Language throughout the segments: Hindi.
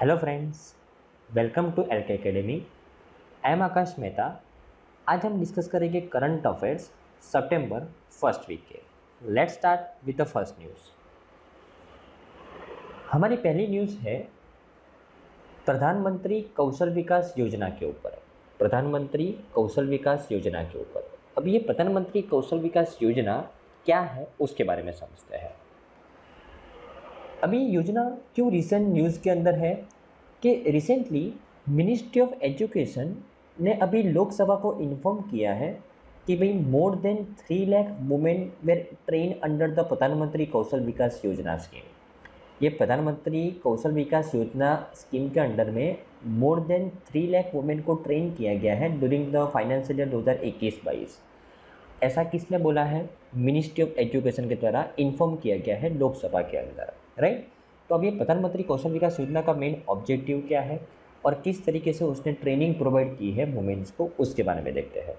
Hello friends welcome to L K academy I am Aakash Mehta आज हम डिस्कस करेंगे करंट अफेयर्स सितंबर फ़र्स्ट वीक के। Let's start with the first news हमारी पहली न्यूज़ है प्रधानमंत्री कौशल विकास योजना के ऊपर। प्रधानमंत्री कौशल विकास योजना के ऊपर। अब ये प्रधानमंत्री कौशल विकास योजना क्या है, उसके बारे में समझते हैं। अभी योजना क्यों रिसेंट न्यूज़ के अंदर है कि रिसेंटली मिनिस्ट्री ऑफ़ एजुकेशन ने अभी लोकसभा को इन्फॉर्म किया है कि भाई more than three lakh women were train under the Pradhanmantri Kaushal Vikas योजना स्कीम ये प्रधानमंत्री कौशल विकास योजना स्कीम के अंडर में more than three lakh women को ट्रेन किया गया है ड्यूरिंग द फाइनेंशियल ईयर दो हज़ार इक्कीस बाईस। ऐसा किसने बोला है? मिनिस्ट्री ऑफ़ एजुकेशन के द्वारा इन्फॉर्म किया गया है लोकसभा के अंदर। राइट तो अब ये प्रधानमंत्री कौशल विकास योजना का मेन ऑब्जेक्टिव क्या है? और किस तरीके से उसने ट्रेनिंग प्रोवाइड की है वुमेन्स को? उसके बारे में देखते हैं।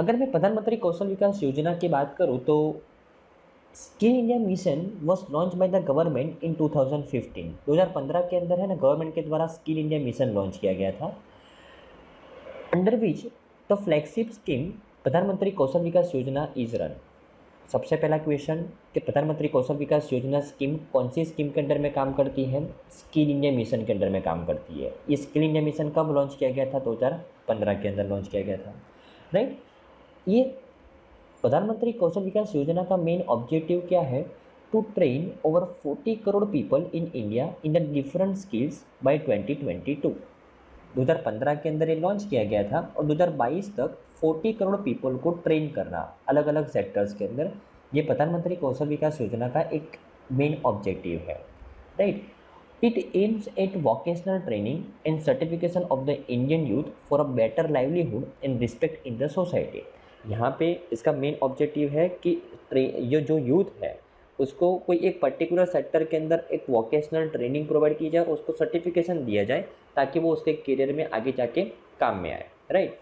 अगर मैं प्रधानमंत्री कौशल विकास योजना की बात करूँ तो skill India mission was launch by the government in 2015 2015 के अंदर है ना गवर्नमेंट के द्वारा स्किल इंडिया मिशन लॉन्च किया गया था। Under which the flagship scheme Pradhanmantri Kaushal Vikas योजना इज़ रन सबसे पहला क्वेश्चन कि प्रधानमंत्री कौशल विकास योजना स्कीम कौन सी स्कीम के अंडर में काम करती है? स्किल इंडिया मिशन के अंडर में काम करती है। ये स्किल इंडिया मिशन कब लॉन्च किया गया था? 2015 के अंदर लॉन्च किया गया था। राइट ये प्रधानमंत्री कौशल विकास योजना का मेन ऑब्जेक्टिव क्या है? To train over 40 crore people in India in the different skills by 2022 2015 के अंदर ये लॉन्च किया गया था और 2022 तक 40 करोड़ पीपल को ट्रेन करना अलग अलग सेक्टर्स के अंदर। ये प्रधानमंत्री कौशल विकास योजना का एक मेन ऑब्जेक्टिव है right it aims at vocational training and certification of the Indian youth for a better livelihood and respect in the society यहाँ पे इसका मेन ऑब्जेक्टिव है कि ये जो यूथ है, उसको कोई एक पर्टिकुलर सेक्टर के अंदर एक वोकेशनल ट्रेनिंग प्रोवाइड की जाए उसको सर्टिफिकेशन दिया जाए ताकि वो उसके करियर में आगे जाके काम में आए राइट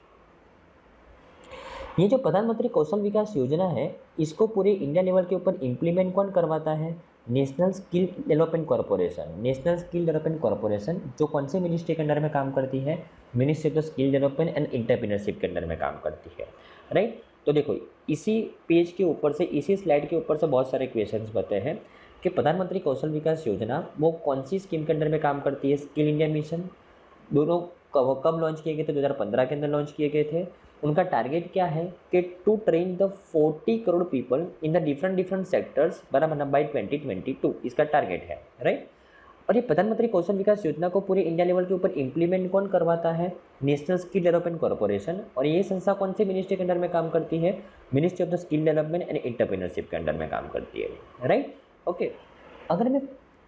ये जो प्रधानमंत्री कौशल विकास योजना है, इसको पूरे इंडिया लेवल के ऊपर इम्प्लीमेंट कौन करवाता है? National skill development corporation national skill development corporation जो कौन से मिनिस्ट्री के अंडर में काम करती है? Ministry of skill development and entrepreneurship के अंडर में काम करती है राइट तो देखो, इसी पेज के ऊपर से, इसी स्लाइड के ऊपर से बहुत सारे क्वेश्चन बताए हैं कि प्रधानमंत्री कौशल विकास योजना, वो कौन सी स्कीम के अंडर में काम करती है? स्किल इंडिया मिशन दोनों कब कब लॉन्च किए गए थे? 2015 के अंदर लॉन्च किए गए थे। उनका टारगेट क्या है कि to train the 40 crore people in the different different sectors बराबर बाई 2022 इसका टारगेट है राइट और ये प्रधानमंत्री कौशल विकास योजना को पूरे इंडिया लेवल के ऊपर इंप्लीमेंट कौन करवाता है? नेशनल स्किल डेवलपमेंट कॉरपोरेशन और ये संस्था कौन से मिनिस्ट्री के अंडर में काम करती है? Ministry of the skill development and entrepreneurship के अंडर में काम करती है राइट ओके अगर मैं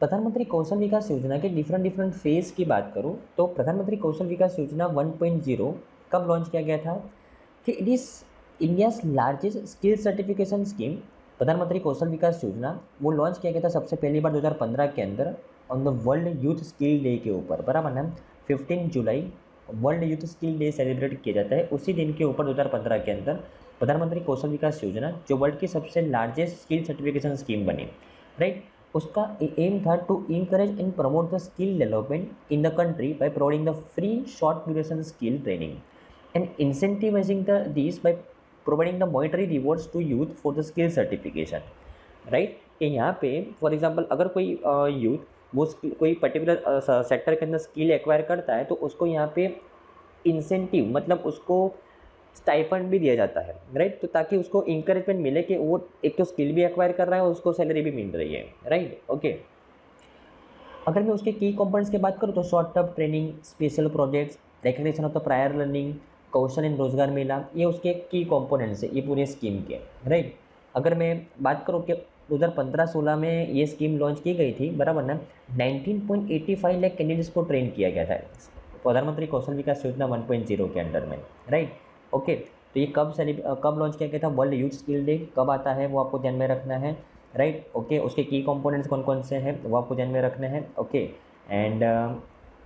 प्रधानमंत्री कौशल विकास योजना के डिफरेंट डिफरेंट फ़ेज़ की बात करूँ तो प्रधानमंत्री कौशल विकास योजना 1.0 कब लॉन्च किया गया था? कि it is India's largest skill certification scheme Pradhanmantri Kaushal Vikas योजना, वो लॉन्च किया गया था सबसे पहली बार 2015 के अंदर on the world youth skill day के ऊपर, बराबर ना? फिफ्टीन जुलाई world youth skill day celebrate किया जाता है। उसी दिन के ऊपर 2015 के अंदर प्रधानमंत्री कौशल विकास योजना, जो वर्ल्ड की सबसे लार्जेस्ट स्किल सर्टिफिकेशन स्कीम बनी। राइट उसका एम था to encourage and promote the skill development in the country by providing the free short duration skill training and incentivizing the this by providing the monetary rewards to youth for the skill certification right कि यहाँ पे फॉर एग्जांपल अगर कोई यूथ वो कोई पर्टिकुलर सेक्टर के अंदर स्किल एक्वायर करता है तो उसको यहाँ पे इंसेंटिव मतलब उसको स्टाइफंड भी दिया जाता है राइट तो ताकि उसको इंकरेजमेंट मिले कि वो एक तो स्किल भी एक्वायर कर रहा है और उसको सैलरी भी मिल रही है राइट ओके अगर मैं उसके की कंपोनेंट्स की बात करूँ तो short term training special projects recognition of the prior learning Kaushal and Rozgar Mela, ये उसके की कंपोनेंट्स है, ये पूरे स्कीम के राइट अगर मैं बात करूँ कि दो हज़ार पंद्रह सोलह में ये स्कीम लॉन्च की गई थी, बराबर ना? 19.85 लाख कैंडिडेट्स को ट्रेन किया गया था। प्रधानमंत्री कौशल विकास योजना 1.0 के अंडर में राइट ओके तो ये कब सेलिब कब लॉन्च किया गया था? वर्ल्ड यूथ स्किल डे कब आता है? वो आपको ध्यान में रखना है राइट ओके, उसके की कंपोनेंट्स कौन कौन से हैं? वो आपको ध्यान में रखने हैं, ओके। एंड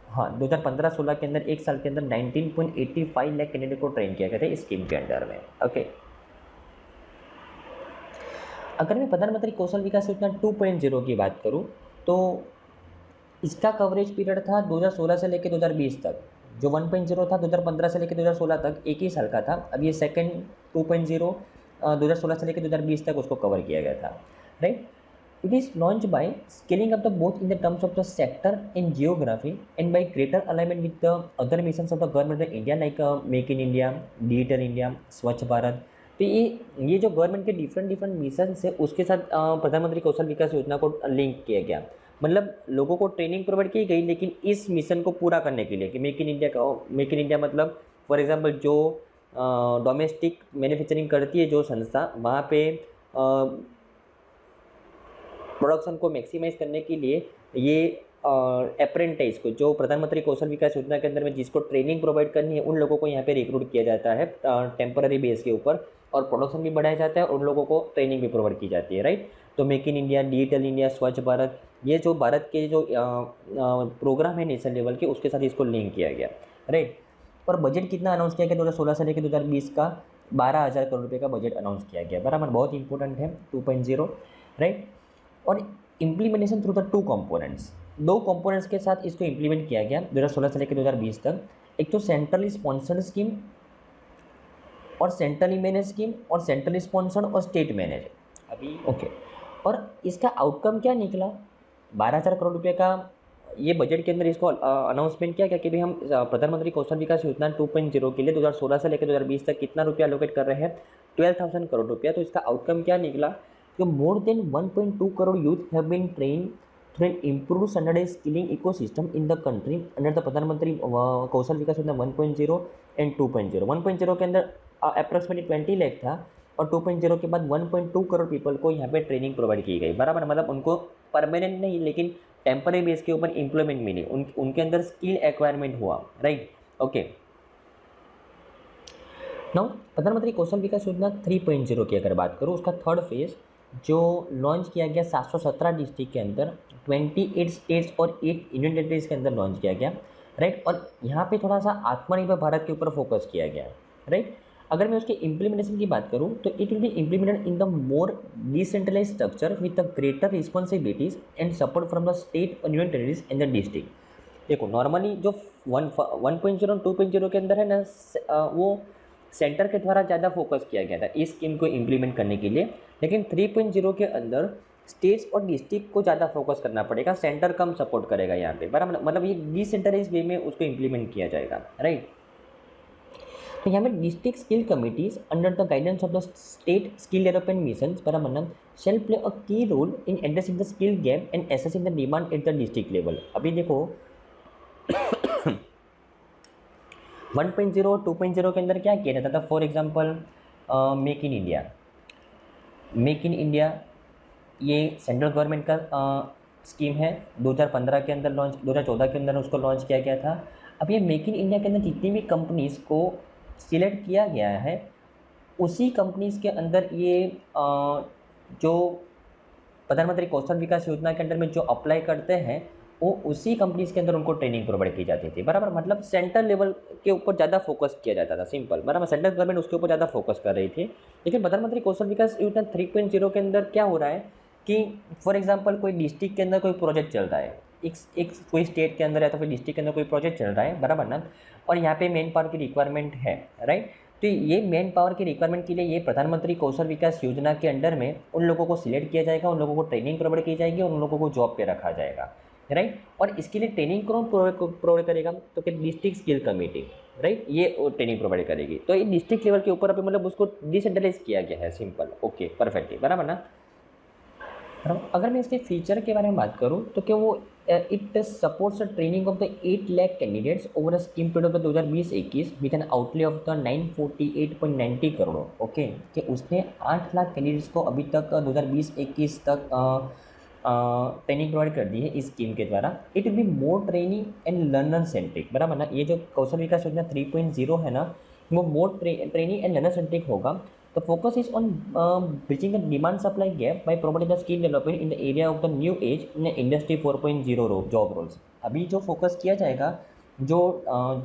हाँ दो हज़ार पंद्रह सोलह के अंदर, एक साल के अंदर nineteen point eighty five lakh candidate को ट्रेन किया गया था इस स्कीम के अंडर में, ओके। अगर मैं प्रधानमंत्री कौशल विकास योजना टू पॉइंट ज़ीरो की बात करूँ तो इसका कवरेज पीरियड था 2016 से लेकर 2020 तक। जो 1.0 था 2015 से लेकर 2016 तक, एक ही साल का था। अब ये सेकंड 2.0 2016 से लेकर 2020 तक उसको कवर किया गया था। Right it is launch by scaling of the both in the terms of the sector in geography and by greater alignment with the other mission of the government of India like make in India digital India Swachh Bharat तो ये ये जो गवर्नमेंट के डिफरेंट डिफरेंट मिशन है, उसके साथ प्रधानमंत्री कौशल विकास योजना को लिंक किया गया। मतलब लोगों को ट्रेनिंग प्रोवाइड की गई, लेकिन इस मिशन को पूरा करने के लिए कि मेक इन इंडिया का मेक इन इंडिया मतलब फॉर एग्जांपल जो डोमेस्टिक मैन्युफैक्चरिंग करती है जो संस्था, वहाँ पे प्रोडक्शन को मैक्सिमाइज करने के लिए ये अप्रेंटाइज को, जो प्रधानमंत्री कौशल विकास योजना के अंदर में जिसको ट्रेनिंग प्रोवाइड करनी है, उन लोगों को यहाँ पे रिक्रूट किया जाता है टेम्पररी बेस के ऊपर, और प्रोडक्शन भी बढ़ाया जाता है, और उन लोगों को ट्रेनिंग भी प्रोवाइड की जाती है राइट तो make in India digital India Swachh Bharat ये जो भारत के जो प्रोग्राम है नेशनल लेवल के उसके साथ इसको लिंक किया गया। राइट और बजट कितना अनाउंस किया गया? दो हज़ार सोलह से लेकर दो हज़ार बीस का बारह हज़ार करोड़ रुपये का बजट अनाउंस किया गया। बराबर बहुत इंपॉर्टेंट है टू पॉइंट ज़ीरो राइट और implementation through the two components दो कंपोनेंट्स के साथ इसको इम्प्लीमेंट किया गया दो हज़ार सोलह से लेकर दो हज़ार बीस तक। एक तो सेंट्रली स्पॉन्सर्ड स्कीम और सेंट्रली मैनेज स्कीम और सेंट्रली स्पॉन्सर्ड और स्टेट मैनेज अभी ओके और इसका आउटकम क्या निकला? बारह हज़ार करोड़ रुपये का ये बजट के अंदर इसको अनाउंसमेंट किया गया कि भाई हम प्रधानमंत्री कौशल विकास योजना टू पॉइंट ज़ीरो के लिए दो हज़ार सोलह से लेकर दो हज़ार बीस तक कितना रुपया अलोकेट कर रहे हैं? ट्वेल्व थाउज़ेंड करोड़ रुपया। तो इसका आउटकम क्या निकला? कि more than one point two crore youth have been train through an improve standard skilling ecosystem in the country under the Pradhanmantri Kaushal Vikas Yojana one point zero and two point zero one point zero के अंदर अप्रोक्सीमेटली ट्वेंटी लैख था। और टू पॉइंट ज़ीरो के बाद one point two crore people को यहाँ पे ट्रेनिंग प्रोवाइड की गई। बराबर मतलब उनको परमानेंट नहीं, लेकिन टेम्पररी बेस के ऊपर इंप्लॉयमेंट मिली। उन, उनके अंदर स्किल एक्वायरमेंट हुआ। राइट ओके नाउ प्रधानमंत्री कौशल विकास योजना थ्री पॉइंट ज़ीरो की अगर बात करूँ, उसका थर्ड फ़ेज़ जो लॉन्च किया गया सात सौ सत्रह डिस्ट्रिक्ट के अंदर ट्वेंटी एट स्टेट्स और एट यूनियन टेरिटरीज के अंदर लॉन्च किया गया। राइट और यहाँ पे थोड़ा सा आत्मनिर्भर भारत के ऊपर फोकस किया गया। राइट अगर मैं उसके इम्प्लीमेंटेशन की बात करूँ तो it will be implemented in the more decentralize structure with the greater responsibilities and support from the state और union territories and the district देखो नॉर्मली जो one one point zero two point zero के अंदर है ना वो सेंटर के द्वारा ज़्यादा फोकस किया गया था इस स्कीम को इम्प्लीमेंट करने के लिए। लेकिन थ्री पॉइंट ज़ीरो के अंदर स्टेट्स और डिस्ट्रिक्ट को ज़्यादा फोकस करना पड़ेगा सेंटर कम सपोर्ट करेगा यहाँ पे। बराबर मतलब ये डिसेंट्रलाइज वे में उसको इम्प्लीमेंट किया जाएगा राइट यहाँ में district skill committees under the guidance of the state skill development mission बराबर shall play a key role in addressing the skill gap and assessing the demand at the district level अभी देखो one point zero two point zero के अंदर क्या किया जाता था? For example make in India make in India ये सेंट्रल गवर्नमेंट का स्कीम है। 2015 के अंदर लॉन्च 2014 के अंदर उसको लॉन्च किया गया था। अब ये मेक इन इंडिया के अंदर जितनी भी कंपनीज़ को सिलेक्ट किया गया है उसी कंपनीज़ के अंदर ये आ, जो प्रधानमंत्री कौशल विकास योजना के अंदर में जो अप्लाई करते हैं वो उसी कंपनीज़ के अंदर उनको ट्रेनिंग प्रोवाइड की जाती थी। बराबर मतलब सेंट्रल लेवल के ऊपर ज़्यादा फोकस किया जाता था सिंपल बराबर सेंट्रल गवर्नमेंट उसके ऊपर ज़्यादा फोकस कर रही थी। लेकिन प्रधानमंत्री कौशल विकास योजना थ्री पॉइंट ज़ीरो के अंदर क्या हो रहा है कि फॉर एग्ज़ाम्पल कोई डिस्ट्रिक्ट के अंदर कोई प्रोजेक्ट चल रहा है एक एक कोई स्टेट के अंदर या तो फिर डिस्ट्रिक्ट के अंदर कोई प्रोजेक्ट चल रहा है, बराबर ना? और यहाँ पे मेन पावर की रिक्वायरमेंट है राइट तो ये मेन पावर की रिक्वायरमेंट के लिए ये प्रधानमंत्री कौशल विकास योजना के अंडर में उन लोगों को सिलेक्ट किया जाएगा, उन लोगों को ट्रेनिंग प्रोवाइड की जाएगी और उन लोगों को जॉब पे रखा जाएगा राइट और इसके लिए ट्रेनिंग कौन प्रोवाइड करेगा? तो क्या डिस्ट्रिक्ट स्किल कमेटी राइट ये ट्रेनिंग प्रोवाइड करेगी। तो ये डिस्ट्रिक्ट लेवल के ऊपर अभी मतलब उसको डिसेंट्रलाइज किया गया है सिंपल ओके परफेक्टली बराबर ना? अगर मैं इसके फीचर के बारे में बात करूँ तो क्या वो it supports training of the eight lakh candidates over a scheme period of the दो हज़ार बीस इक्कीस with an outlay of the nine forty eight point ninety crore okay कि उसने आठ लाख कैंडिडेट्स को अभी तक दो हज़ार बीस इक्कीस तक ट्रेनिंग प्रोवाइड कर दी है इस स्कीम के द्वारा। It be more training and learner centric बराबर ना? ये जो कौशल विकास योजना थ्री पॉइंट ज़ीरो है ना, वो more training and learner centric होगा। The focus is on um, bridging the demand supply gap by promoting the skill development in the area of the new age in the industry 4.0 job roles. अभी जो फोकस किया जाएगा जो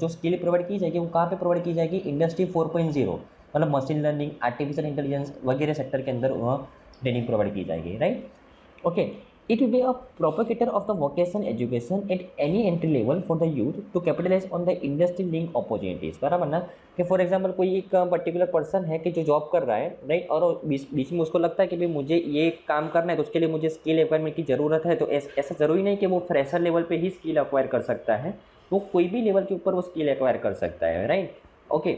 जो स्किल प्रोवाइड की जाएगी वो कहाँ पे प्रोवाइड की जाएगी इंडस्ट्री 4.0 मतलब मशीन लर्निंग आर्टिफिशियल इंटेलिजेंस वगैरह सेक्टर के अंदर वह ट्रेनिंग प्रोवाइड की जाएगी right okay It will be a propagator of the vocational education at any entry level for the youth to capitalize on the industry link opportunities. बराबर ना? कि फॉर एग्ज़ाम्पल कोई एक पर्टिकुलर पर्सन है कि जो जॉब कर रहा है राइट और बीच बीच में उसको लगता है कि भाई मुझे ये काम करना है तो उसके लिए मुझे स्किल एक्वायरमेंट की ज़रूरत है तो ऐसा ज़रूरी नहीं कि वो फ्रेशर लेवल पे ही स्किल एक्वायर कर सकता है। वो कोई भी लेवल के ऊपर वो स्किल एक्वायर कर सकता है right okay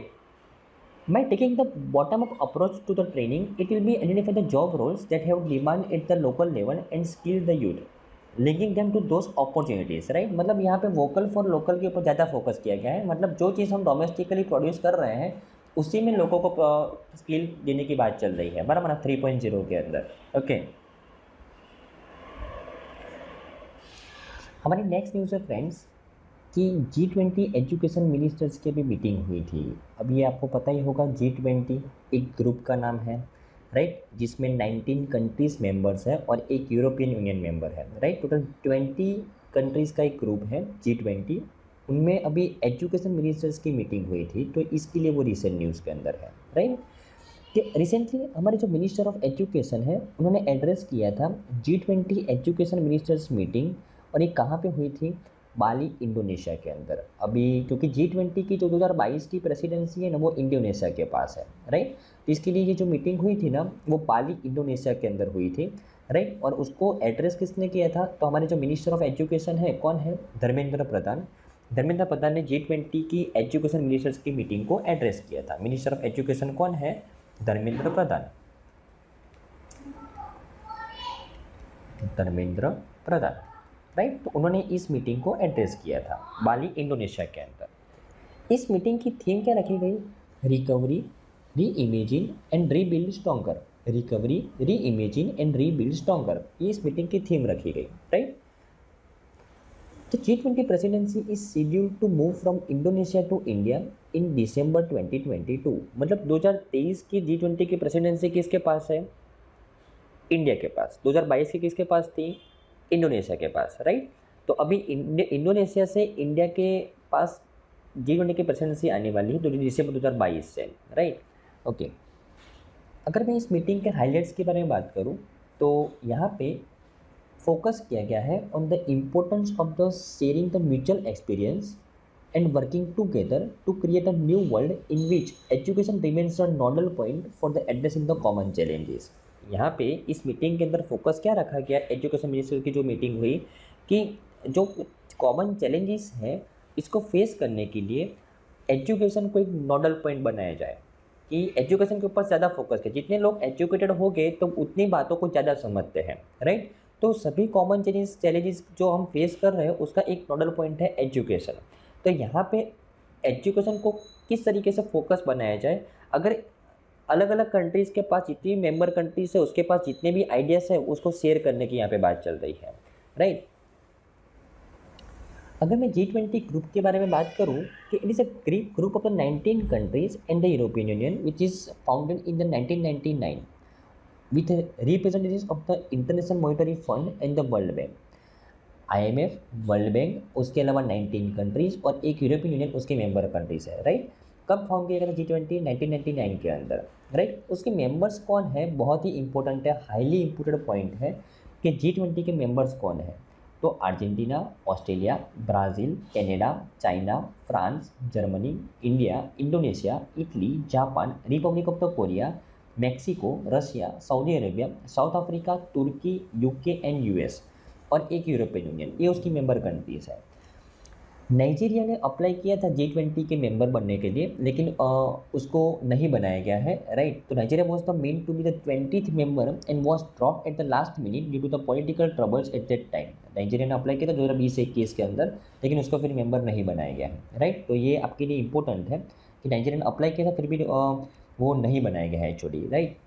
By taking the bottom-up approach to the training, it will be identify the job roles that have demand at the local level and skill the youth, linking them to those opportunities, right? मतलब यहाँ पे वोकल फॉर लोकल के ऊपर ज़्यादा फोकस किया गया है मतलब जो चीज़ हम डोमेस्टिकली प्रोड्यूस कर रहे हैं उसी में लोगों को स्किल देने की बात चल रही है बराबर ना थ्री पॉइंट ज़ीरो के अंदर ओके okay. हमारी नेक्स्ट न्यूज़ है फ्रेंड्स कि जी ट्वेंटी एजुकेशन मिनिस्टर्स की भी मीटिंग हुई थी। अब ये आपको पता ही होगा जी ट्वेंटी एक ग्रुप का नाम है राइट जिसमें नाइनटीन कंट्रीज़ मेंबर्स है और एक यूरोपियन यूनियन मेंबर है राइट टोटल ट्वेंटी कंट्रीज़ का एक ग्रुप है जी ट्वेंटी उनमें अभी एजुकेशन मिनिस्टर्स की मीटिंग हुई थी तो इसके लिए वो रिसेंट न्यूज़ के अंदर है राइट कि रिसेंटली हमारे जो मिनिस्टर ऑफ़ एजुकेशन है, उन्होंने एड्रेस किया था G twenty education ministers meeting और ये कहाँ पे हुई थी? बाली, इंडोनेशिया के अंदर। अभी क्योंकि जी ट्वेंटी की जो 2022 की प्रेसिडेंसी है ना, वो इंडोनेशिया के पास है राइट तो इसके लिए ये जो मीटिंग हुई थी ना, वो बाली, इंडोनेशिया के अंदर हुई थी राइट और उसको एड्रेस किसने किया था? तो हमारे जो मिनिस्टर ऑफ़ एजुकेशन है, कौन है? धर्मेंद्र प्रधान। धर्मेंद्र प्रधान ने जी ट्वेंटी की एजुकेशन मिनिस्टर्स की मीटिंग को एड्रेस किया था। मिनिस्टर ऑफ़ एजुकेशन कौन है? धर्मेंद्र प्रधान। धर्मेंद्र प्रधान। राइट? तो उन्होंने इस मीटिंग को एड्रेस किया था, बाली, इंडोनेशिया के अंदर। इस मीटिंग की थीम क्या रखी गई? Recovery reimagine and rebuild stronger recovery reimagine and rebuild stronger ये इस मीटिंग की थीम रखी गई राइट तो G twenty presidency is schedule to move from Indonesia to India in December 2022 मतलब 2023 की जी ट्वेंटी की प्रेसिडेंसी किसके पास है? इंडिया के पास। 2022 की किसके पास थी? इंडोनेशिया के पास राइट तो अभी इंडोनेशिया से इंडिया के पास जी ट्वेंटी की प्रेसिडेंसी आने वाली है दिसंबर दो हज़ार बाईस से राइट ओके अगर मैं इस मीटिंग के हाईलाइट्स के बारे में बात करूँ तो यहाँ पे फोकस किया गया है on the importance of the sharing the mutual experience and working together to create a new world in which education remains a nodal point for the addressing the common challenges यहाँ पे इस मीटिंग के अंदर फोकस क्या रखा गया? एजुकेशन मिनिस्टर की जो मीटिंग हुई कि जो कॉमन चैलेंजेस हैं, इसको फेस करने के लिए एजुकेशन को एक नोडल पॉइंट बनाया जाए कि एजुकेशन के ऊपर ज़्यादा फोकस किया। जितने लोग एजुकेटेड हो गए तो उतनी बातों को ज़्यादा समझते हैं राइट तो सभी कॉमन चैलेंज चैलेंजेस जो हम फेस कर रहे हैं, उसका एक नोडल पॉइंट है एजुकेशन तो यहाँ पे एजुकेशन को किस तरीके से फोकस बनाया जाए? अगर अलग अलग कंट्रीज़ के पास जितनी मेंबर कंट्रीज़ है, उसके पास जितने भी आइडियाज़ है, उसको शेयर करने की यहाँ पे बात चल रही है राइट अगर मैं जी ट्वेंटी ग्रुप के बारे में बात करूँ, कि it is a grip group of the nineteen countries and the European Union which is founded in the nineteen ninety nine with representative of the International Monetary Fund and the World Bank I M F World Bank उसके अलावा नाइनटीन कंट्रीज़ और एक यूरोपियन यूनियन उसके मेंबर कंट्रीज़ है राइट कब फॉर्म किया गया था G twenty nineteen ninety nine के अंदर राइट उसके मेंबर्स कौन है? बहुत ही इंपॉर्टेंट है हाईली इंपॉर्टेंट पॉइंट है कि जी ट्वेंटी के मेंबर्स कौन है? तो Argentina, Australia, Brazil, Canada, China, France, Germany, India, Indonesia, Italy, Japan, Republic of the Korea, Mexico, Russia, Saudi Arabia, South Africa, Turki, UK and US और एक यूरोपियन यूनियन। ये उसकी मेंबर कंट्रीज़ है। नाइजीरिया ने अप्लाई किया था जी ट्वेंटी के मेंबर बनने के लिए लेकिन आ, उसको नहीं बनाया गया है राइट तो Nigeria was the meant to be the twenty member and was drop at the last minute due to the political troubles at that time Nigeria ने अप्लाई किया था दो हज़ार बीस इक्कीस के अंदर लेकिन उसको फिर मेंबर नहीं बनाया गया है राइट तो ये आपके लिए इंपॉर्टेंट है कि नाइजीरिया ने अप्लाई किया था फिर भी आ, वो नहीं बनाया गया है एच राइट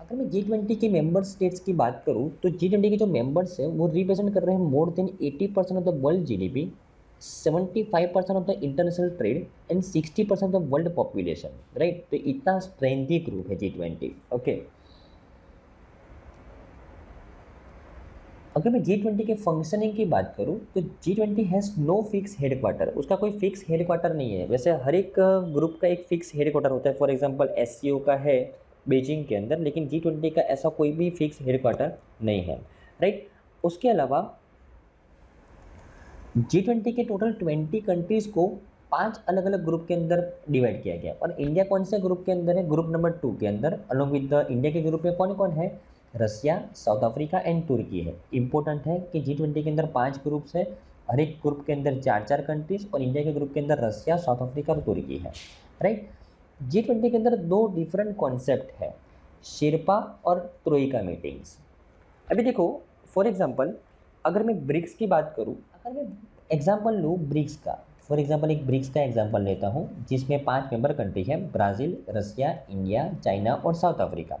अगर मैं जी ट्वेंटी के मेंबर स्टेट्स की बात करूँ तो जी ट्वेंटी के जो मेंबर्स हैं वो रिप्रेजेंट कर रहे हैं more than eighty percent of the world GDP 75 percent of the international trade and 60 percent of the world population right तो इतना स्ट्रेंथी ग्रुप है जी ट्वेंटी ओके अगर मैं जी ट्वेंटी के फंक्शनिंग की बात करूँ तो G twenty has no fix headquarter उसका कोई फिक्स हेड क्वार्टर नहीं है. वैसे हर एक ग्रुप का एक फिक्स हेड क्वार्टर होता है. फॉर एग्जांपल एस का है बीजिंग के अंदर, लेकिन जी ट्वेंटी का ऐसा कोई भी फिक्स हेड क्वार्टर नहीं है राइट उसके अलावा जी ट्वेंटी के टोटल ट्वेंटी कंट्रीज़ को पाँच अलग अलग ग्रुप के अंदर डिवाइड किया गया। और इंडिया कौन से ग्रुप के अंदर है? ग्रुप नंबर टू के अंदर अलोंग विद द इंडिया के ग्रुप में कौन कौन है? रसिया साउथ अफ्रीका एंड तुर्की है। इंपॉर्टेंट है कि जी ट्वेंटी के अंदर पाँच ग्रुप्स है, हर एक ग्रुप के अंदर चार चार कंट्रीज़ और इंडिया के ग्रुप के अंदर रसिया साउथ अफ्रीका और तुर्की है। राइट जी ट्वेंटी के अंदर दो डिफरेंट कॉन्सेप्ट है शेरपा और त्रोइका मीटिंग्स अभी देखो फॉर एग्ज़ाम्पल अगर मैं ब्रिक्स की बात करूँ अगर मैं एग्जांपल लूँ ब्रिक्स का। फॉर एग्ज़ाम्पल एक ब्रिक्स का एग्ज़ाम्पल लेता हूँ, जिसमें पाँच मेंबर कंट्री है, ब्राज़ील, रसिया, इंडिया, चाइना और साउथ अफ्रीका।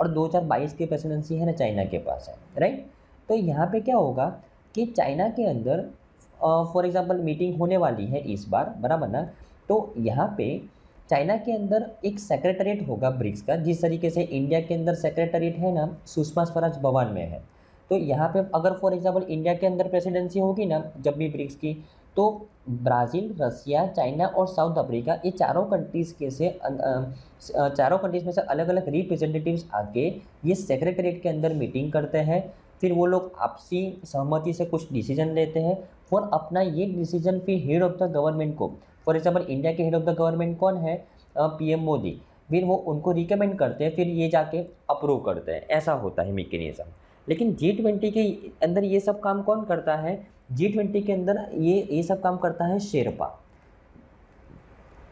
और 2022 की प्रेसिडेंसी है ना चाइना के पास है राइट तो यहाँ पे क्या होगा कि चाइना के अंदर फॉर एग्ज़ाम्पल मीटिंग होने वाली है इस बार, बराबर ना? तो यहाँ पे चाइना के अंदर एक सेक्रेटरीट होगा ब्रिक्स का, जिस तरीके से इंडिया के अंदर सेक्रेटरीट है ना, सुषमा स्वराज भवन में है। तो यहाँ पे अगर फॉर एग्जांपल इंडिया के अंदर प्रेसिडेंसी होगी ना, जब भी ब्रिक्स की तो ब्राज़ील, रसिया, चाइना और साउथ अफ्रीका, ये चारों कंट्रीज़ के से चारों कंट्रीज़ में से अलग अलग रिप्रेजेंटेटिव्स आके ये सेक्रेटरीट के अंदर मीटिंग करते हैं। फिर वो लोग आपसी सहमति से कुछ डिसीज़न लेते हैं। और अपना ये डिसीज़न फिर हेड ऑफ़ द गवर्नमेंट को फॉर एग्ज़ाम्पल इंडिया के हेड ऑफ़ द गवर्नमेंट कौन है? पीएम मोदी। फिर वो उनको रिकमेंड करते हैं, फिर ये जाके अप्रूव करते हैं। ऐसा होता है मेकेनिज़्म लेकिन जी ट्वेंटी के अंदर ये सब काम कौन करता है? जी ट्वेंटी के अंदर ये ये सब काम करता है शेरपा।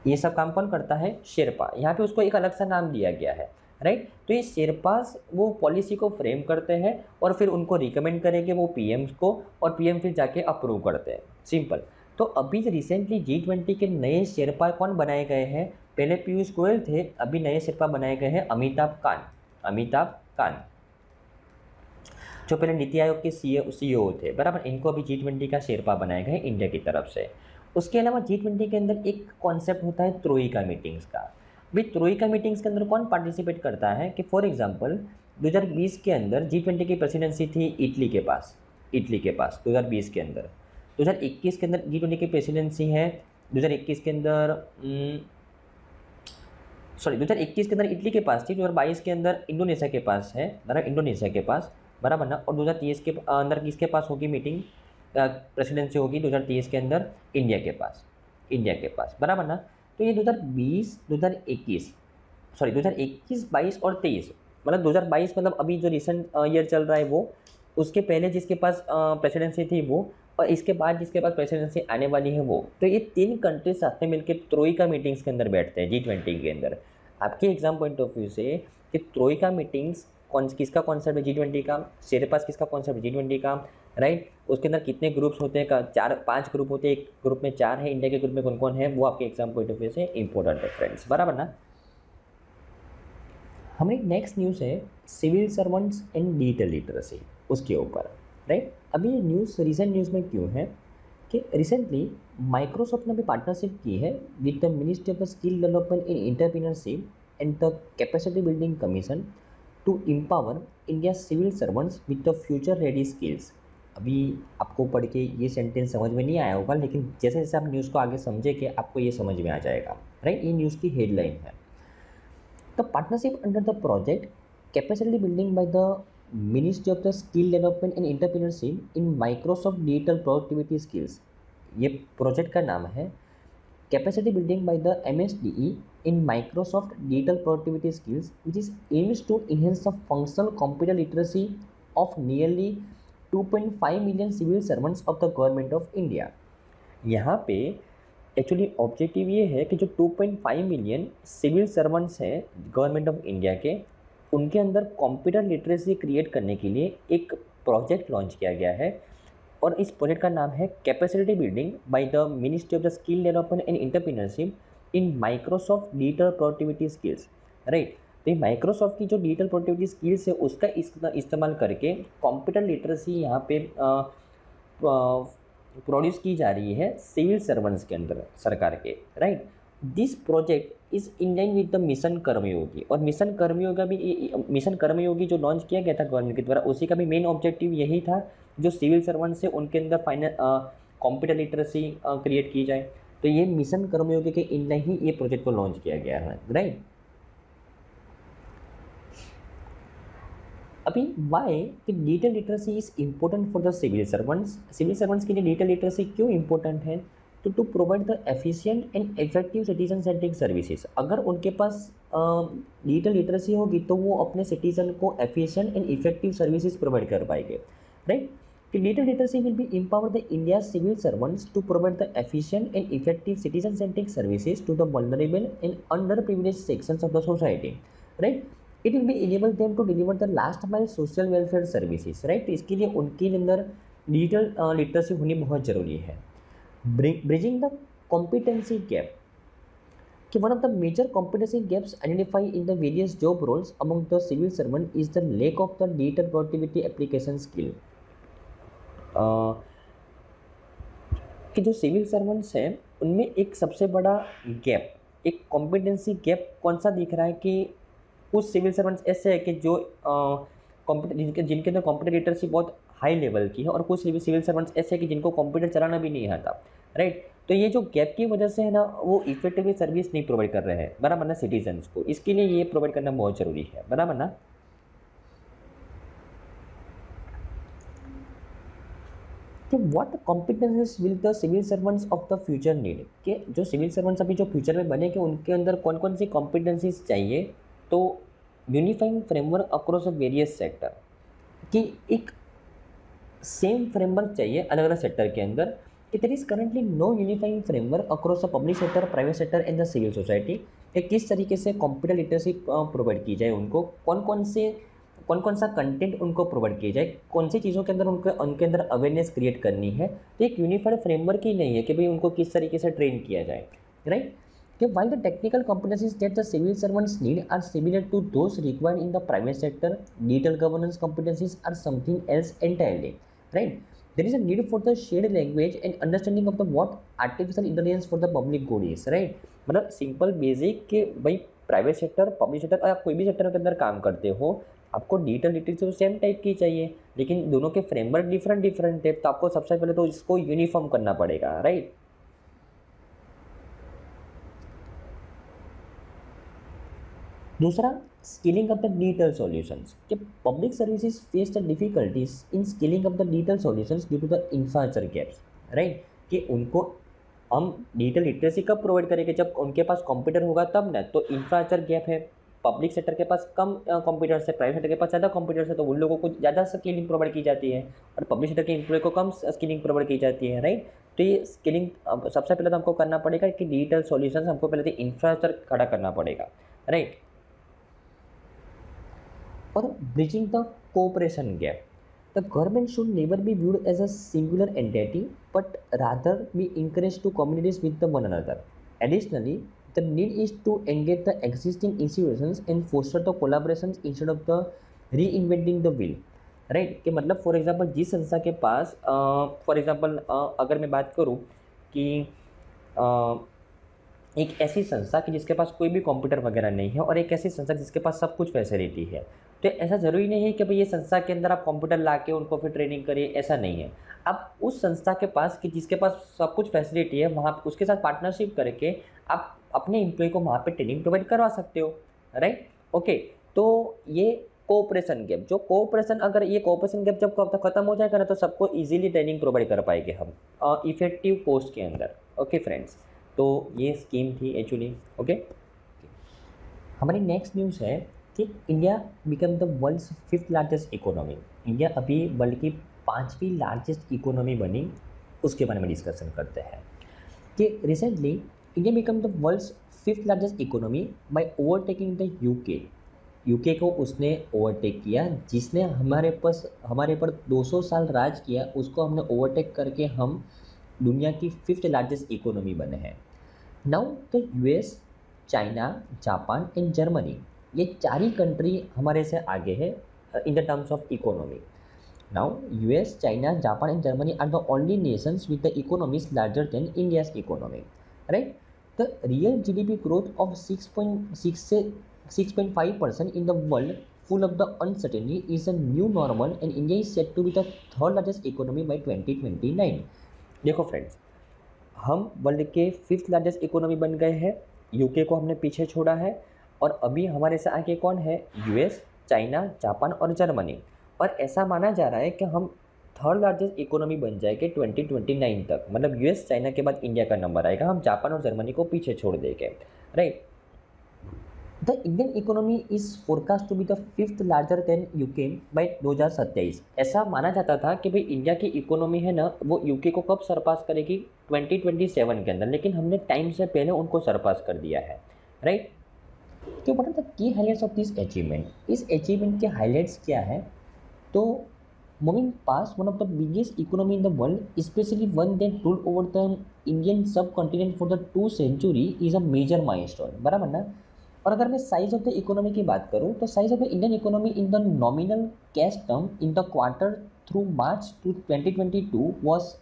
ये सब काम कौन करता है? शेरपा। यहाँ पे उसको एक अलग सा नाम दिया गया है राइट तो ये शेरपास वो पॉलिसी को फ्रेम करते हैं और फिर उनको रिकमेंड करेंगे वो पीएम को और पीएम फिर जाके अप्रूव करते हैं। सिंपल तो अभी रिसेंटली जी ट्वेंटी के नए शेरपा कौन बनाए गए हैं? पहले पीयूष गोयल थे, अभी नए शेरपा बनाए गए हैं अमिताभ कान अमिताभ कान जो पहले नीति आयोग के सी सी थे, बराबर, इनको अभी जी ट्वेंटी का शेरपा बनाए गए इंडिया की तरफ़ से। उसके अलावा जी ट्वेंटी के अंदर एक कॉन्सेप्ट होता है त्रोइका मीटिंग्स का। भाई त्रोइका मीटिंग्स के अंदर कौन पार्टिसिपेट करता है कि फॉर एग्जांपल 2020 के अंदर जी ट्वेंटी की प्रेसिडेंसी थी इटली के पास इटली के पास 2020 के अंदर। 2021 के अंदर जी ट्वेंटी की प्रेसिडेंसी है 2021 के अंदर सॉरी 2021 के अंदर इटली के पास थी 2022 के अंदर इंडोनेशिया के पास है, बराबर इंडोनेशिया के पास। बराबर ना? और दो हज़ार तेईस के अंदर किसके पास होगी मीटिंग प्रेसिडेंसी होगी दो हज़ार तेईस के अंदर इंडिया के पास। इंडिया के पास। बराबर ना? तो ये दो हज़ार बीस, दो हज़ार इक्कीस सॉरी दो हज़ार इक्कीस, बाईस और तेईस मतलब दो हज़ार बाईस मतलब अभी जो रिसेंट ईयर चल रहा है वो, उसके पहले जिसके पास प्रेसिडेंसी थी वो, और इसके बाद जिसके पास प्रेसिडेंसी आने वाली है वो। तो ये तीन कंट्रीज़ साथ में मिलकर त्रोइका मीटिंग्स के अंदर बैठते हैं जी ट्वेंटी के अंदर। आपके एग्ज़ाम पॉइंट ऑफ़ व्यू से कि त्रोइका मीटिंग्स कौन, किसका कॉन्सेप्ट है जी ट्वेंटी का शेरे पास किसका कॉन्सेप्ट है जी ट्वेंटी का राइट उसके अंदर कितने ग्रुप्स होते हैं? चार, पाँच ग्रुप होते हैं। एक ग्रुप में चार है। इंडिया के ग्रुप में कौन कौन है? वो आपके एग्ज़ाम पॉइंट ऑफ़ व्यू से इंपॉर्टेंट है फ्रेंड्स बराबर ना? हमारी नेक्स्ट न्यूज़ है civil servants and digital literacy उसके ऊपर. राइट अभी ये न्यूज़ रिसेंट न्यूज़ में क्यों है? कि रिसेंटली माइक्रोसॉफ्ट ने भी पार्टनरशिप की है with the ministry of skill development in entrepreneurship and the capacity building commission to empower India civil servants with the future ready skills अभी आपको पढ़ के ये सेंटेंस समझ में नहीं आया होगा, लेकिन जैसे जैसे आप न्यूज़ को आगे समझे कि आपको ये समझ में आ जाएगा। राइट ये न्यूज़ की हेडलाइन है। The partnership under the project capacity building by the ministry of the skill development and entrepreneurship in Microsoft digital productivity skills ये प्रोजेक्ट का नाम है। Capacity building by the MSDE in Microsoft Digital Productivity Skills, which is aims to enhance the functional computer literacy of nearly 2.5 million civil servants of the government of India. यहाँ पे एक्चुअली ऑब्जेक्टिव ये है कि जो 2.5 मिलियन सिविल सर्वेंट्स हैं गवर्नमेंट ऑफ़ इंडिया के उनके अंदर कंप्यूटर लिटरेसी क्रिएट करने के लिए एक प्रोजेक्ट लॉन्च किया गया है और इस प्रोजेक्ट का नाम है capacity building by the ministry of the skill development and entrepreneurship in Microsoft digital productivity skills right तो ये माइक्रोसॉफ्ट की जो डिजिटल प्रोडक्टिविटी स्किल्स है, उसका इस्तेमाल करके कंप्यूटर लिटरेसी यहाँ पे प्रोड्यूस की जा रही है सिविल सर्वेंट्स के अंदर सरकार के। Right this project is in line with the mission Karmayogi. और मिशन कर्मयोगी भी मिशन कर्मयोगी जो लॉन्च किया गया था गवर्नमेंट के द्वारा, उसी का भी मेन ऑब्जेक्टिव यही था जो सिविल सर्वेंट्स है उनके अंदर फाइनल कंप्यूटर लिटरेसी क्रिएट की जाए। तो ये मिशन कर्मयोगी के इन लाइन ही ये प्रोजेक्ट को लॉन्च किया गया है राइट अभी वाई कि digital literacy is important for the civil servants civil servants के लिए डिजिटल लिटरेसी क्यों इंपॉर्टेंट है? तो to provide the efficient and effective citizen centric services अगर उनके पास डिजिटल uh, लिटरेसी होगी तो वो अपने सिटीजन को efficient and effective services provide कर पाएँगे राइट कि digital literacy will be empower the India civil servants to provide the efficient and effective citizen centric services to the vulnerable and under privilege section of the society right it will be enable them to deliver the last mile social welfare services right इसके लिए उनके अंदर डिजिटल लिटरेसी होनी बहुत ज़रूरी है। ब्रिजिंग द कॉम्पिटेंसी गैप कि one of the major competency gaps identify in the various job roles among the civil servant is the lack of the digital productivity application skill कि जो सिविल सर्वेंट्स हैं, उनमें एक सबसे बड़ा गैप एक कॉम्पिटेंसी गैप कौन सा दिख रहा है कि कुछ सिविल सर्वेंट्स ऐसे हैं कि जो uh, कॉम्पिट जिनके अंदर कॉम्पिटेटरशिप बहुत हाई लेवल की है और कुछ सिविल सर्वेंट्स ऐसे हैं कि जिनको कंप्यूटर चलाना भी नहीं आता राइट तो ये जो गैप की वजह से है ना, वो इफेक्टिवली सर्विस नहीं प्रोवाइड कर रहे हैं, बराबर ना सिटीजन्स को। इसके लिए ये प्रोवाइड करना बहुत ज़रूरी है, बराबर ना? कि what competencies will the civil servants of the future need कि जो सिविल सर्वेंट्स अभी जो फ्यूचर में बने, कि उनके अंदर कौन कौन सी कॉम्पिटेंसीज चाहिए? तो unifying framework across various sector कि एक सेम फ्रेमवर्क चाहिए अलग अलग सेक्टर के अंदर। कि there is currently no unifying framework across the public sector private sector and the civil society कि किस तरीके से कंप्यूटर लिटरेसी प्रोवाइड की जाए उनको? कौन कौन से कौन कौन सा कंटेंट उनको प्रोवाइड किया जाए? कौन सी चीज़ों के अंदर उनके उनके अंदर अवेयरनेस क्रिएट करनी है? तो एक यूनिफाइड फ्रेमवर्क ही नहीं है कि भाई उनको किस तरीके से ट्रेन किया जाए। राइट कि while the technical competencies that the civil servants need are similar to those required in the private sector digital governance competencies are something else entirely right there is a need for the shared language and understanding of the what artificial intelligence for the public good is right मतलब सिंपल बेसिक कि भाई प्राइवेट सेक्टर पब्लिक सेक्टर या कोई भी सेक्टर के अंदर काम करते हो, आपको डिजिटल लिटरेचर सेम टाइप की चाहिए, लेकिन दोनों के फ्रेमवर्क डिफरेंट डिफरेंट है तो आपको सबसे पहले तो इसको यूनिफॉर्म करना पड़ेगा राइट right? दूसरा skilling of the digital solutions कि public services face the difficulties in skilling of the digital solutions due to the infrastructure gaps right कि उनको हम डिजिटल लिटरेसी कब प्रोवाइड करेंगे? जब उनके पास कंप्यूटर होगा तब ना तो इंफ्रास्ट्रक्चर गैप है पब्लिक सेक्टर के पास कम कंप्यूटर्स है प्राइवेट सेक्टर के पास ज़्यादा कंप्यूटर्स है तो उन लोगों को ज़्यादा स्किलिंग प्रोवाइड की जाती है और पब्लिक सेक्टर के एम्प्लॉय को कम स्किलिंग प्रोवाइड की जाती है राइट तो ये स्किलिंग सबसे पहले तो हमको करना पड़ेगा कि डिजिटल सॉल्यूशन हमको पहले तो इंफ्रास्ट्रक्चर खड़ा करना पड़ेगा राइट और bridging the cooperation gap the government should never be viewed as a singular entity but rather be encourage to communities with the one another additionally the need is to engage the existing institution and foster the collaboration instead of the reinventing the wheel right कि मतलब फॉर एग्ज़ाम्पल जिस संस्था के पास फॉर uh, एग्ज़ाम्पल uh, अगर मैं बात करूँ कि uh, एक ऐसी संस्था कि जिसके पास कोई भी कंप्यूटर वगैरह नहीं है और एक ऐसी संस्था जिसके पास सब कुछ फैसिलिटी है तो ऐसा ज़रूरी नहीं है कि भाई ये संस्था के अंदर आप कंप्यूटर ला के उनको फिर ट्रेनिंग करिए, ऐसा नहीं है। आप उस संस्था के पास कि जिसके पास सब कुछ फैसिलिटी है, वहाँ उसके साथ पार्टनरशिप करके आप अपने एम्प्लॉय को वहाँ पर ट्रेनिंग प्रोवाइड करवा सकते हो राइट ओके तो ये कोऑपरेशन गैप जो कोऑपरेशन अगर ये कोऑपरेशन गैप जब कब तक खत्म हो जाएगा ना तो सबको इजीली ट्रेनिंग प्रोवाइड कर पाएँगे हम इफ़ेक्टिव पोस्ट के अंदर। ओके फ्रेंड्स तो ये स्कीम थी एक्चुअली ओके हमारी नेक्स्ट न्यूज़ है कि India become the world fifth largest economy India अभी वर्ल्ड की पाँचवीं लार्जेस्ट इकोनॉमी बनी, उसके बारे में डिस्कशन करते हैं। कि recently India become the world fifth largest economy by overtaking the UK UK को उसने ओवरटेक किया, जिसने हमारे पास, हमारे पर 200 साल राज किया, उसको हमने ओवरटेक करके हम दुनिया की फिफ्थ लार्जेस्ट इकोनॉमी बने हैं। Now the US China Japan and Germany ये चार ही कंट्री हमारे से आगे है in the terms of economy now US China Japan and Germany are the only nations with the economies larger than India's economy right The real GDP growth of 6.5% in the world, full of the uncertainty, is a new normal and India is set to be the third largest economy by 2029. देखो फ्रेंड्स हम वर्ल्ड के फिफ्थ लार्जेस्ट इकोनॉमी बन गए हैं यूके को हमने पीछे छोड़ा है और अभी हमारे से आगे कौन है? यूएस चाइना जापान और जर्मनी और ऐसा माना जा रहा है कि हम थर्ड लार्जेस्ट इकोनॉमी बन जाएगी ट्वेंटी ट्वेंटी नाइन तक। मतलब यूएस चाइना के बाद इंडिया का नंबर आएगा। हम जापान और जर्मनी को पीछे छोड़ देंगे। Right the Indian economy is forecast to be the fifth larger than UK by दो हज़ार सत्ताईस ऐसा माना जाता था कि भाई इंडिया की इकोनॉमी है ना, वो यूके को कब सरपास करेगी? 2027 के अंदर। लेकिन हमने टाइम से पहले उनको सरपास कर दिया है। राइट तो what are the key highlights of this achievement इस अचीवमेंट के हाईलाइट्स क्या है? तो moving pass one of the biggest economy in the world specially one that rule over the Indian subcontinent for the two century is a major milestone बराबर ना? और अगर मैं साइज़ ऑफ़ द इकोनॉमी की बात करूँ तो size of the Indian economy in the nominal cash term in the quarter through March two twenty twenty two was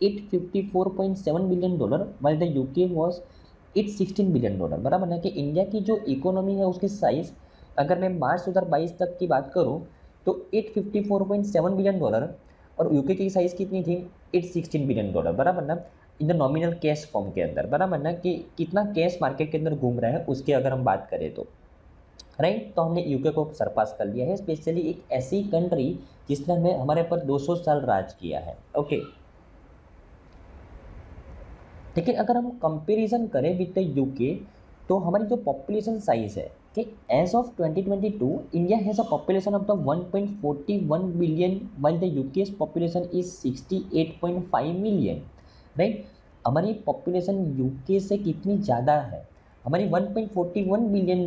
at fifty four point seven billion dollar while the UK was at sixteen billion dollar बराबर ना कि इंडिया की जो इकोनॉमी है, उसकी साइज़ अगर मैं मार्च दो हज़ार बाईस तक की बात करूँ तो at fifty four point seven billion dollar और यूके की साइज़ कितनी थी? एट सिक्सटीन बिलियन डॉलर बराबर ना? In the nominal cash form के अंदर. बराबर ना कि कितना कैश मार्केट के अंदर घूम रहा है, उसकी अगर हम बात करें तो। राइट तो हमने यूके को सरपास कर लिया है स्पेशली एक ऐसी कंट्री जिसने हमें, हमारे पर 200 साल राज किया है. ओके लेकिन अगर हम कंपेरिजन करें विद द यूके तो हमारी जो पॉपुलेशन साइज़ है, कि as of 2022 India has a population of the 1.41 billion while the UK's population is 68.5 million right हमारी पॉपुलेशन यूके से कितनी ज़्यादा है? हमारी 1.41 मिलियन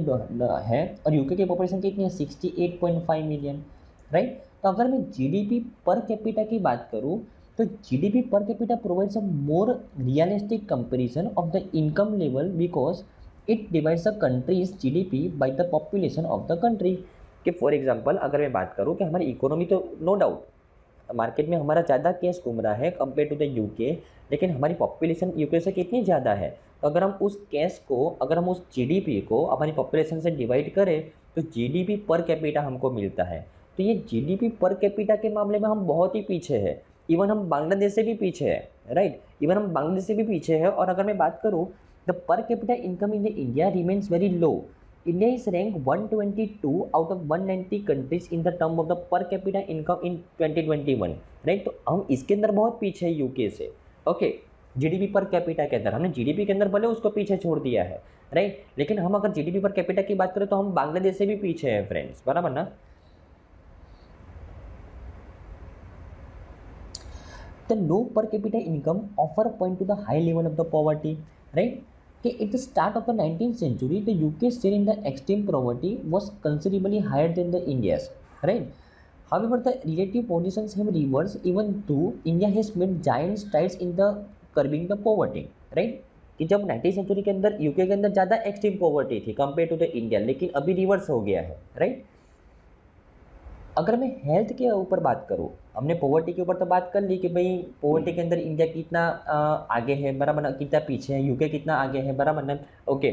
है, और यूके की पॉपुलेशन कितनी है? 68.5 मिलियन राइट तो अगर मैं जीडीपी पर कैपिटा की बात करूँ तो GDP per capita provides a more realistic comparison of the income level because it divides the country's GDP by the population of the country कि फॉर एग्जांपल अगर मैं बात करूँ कि हमारी इकोनॉमी तो नो डाउट मार्केट में हमारा ज़्यादा कैश घूम रहा है कंपेयर टू द यूके लेकिन हमारी पॉपुलेशन यूके से कितनी ज़्यादा है? तो अगर हम उस कैश को, अगर हम उस जीडीपी को हमारी पॉपुलेशन से डिवाइड करें तो जीडीपी पर कैपिटा हमको मिलता है। तो ये जीडीपी पर कैपिटा के मामले में हम बहुत ही पीछे हैं। इवन हम बांग्लादेश से भी पीछे हैं राइट इवन हम बांग्लादेश से भी पीछे हैं और अगर मैं बात करूँ the per capita income in the India remains very low India is ranked 122 out of 190 countries in the term of the per capita income in 2021 right तो हम इसके अंदर बहुत पीछे है यूके से ओके जीडीपी पर कैपिटा के अंदर, हमने जीडीपी के अंदर भले उसको पीछे छोड़ दिया है राइट लेकिन हम अगर जीडीपी पर कैपिटा की बात करें तो हम बांग्लादेश से भी पीछे हैं फ्रेंड्स बराबर ना? The low per capita income offer point to the high level of the poverty right कि at the start of the 19th century, the UK's share in the extreme poverty was considerably higher than the India's, right? However, the relative positions have reversed even though India has made giant strides in the curbing the poverty, right? कि जब नाइनटीन सेंचुरी के अंदर यूके के अंदर ज़्यादा एक्सट्रीम पॉवर्टी थी कंपेयर टू द इंडिया लेकिन अभी रिवर्स हो गया है राइट अगर मैं हेल्थ के ऊपर बात करूँ, हमने पॉवर्टी के ऊपर तो बात कर ली कि भाई पॉवर्टी के अंदर इंडिया कितना आगे है, बराबर ना, कितना पीछे है यूके कितना आगे है, बराबर ना? ओके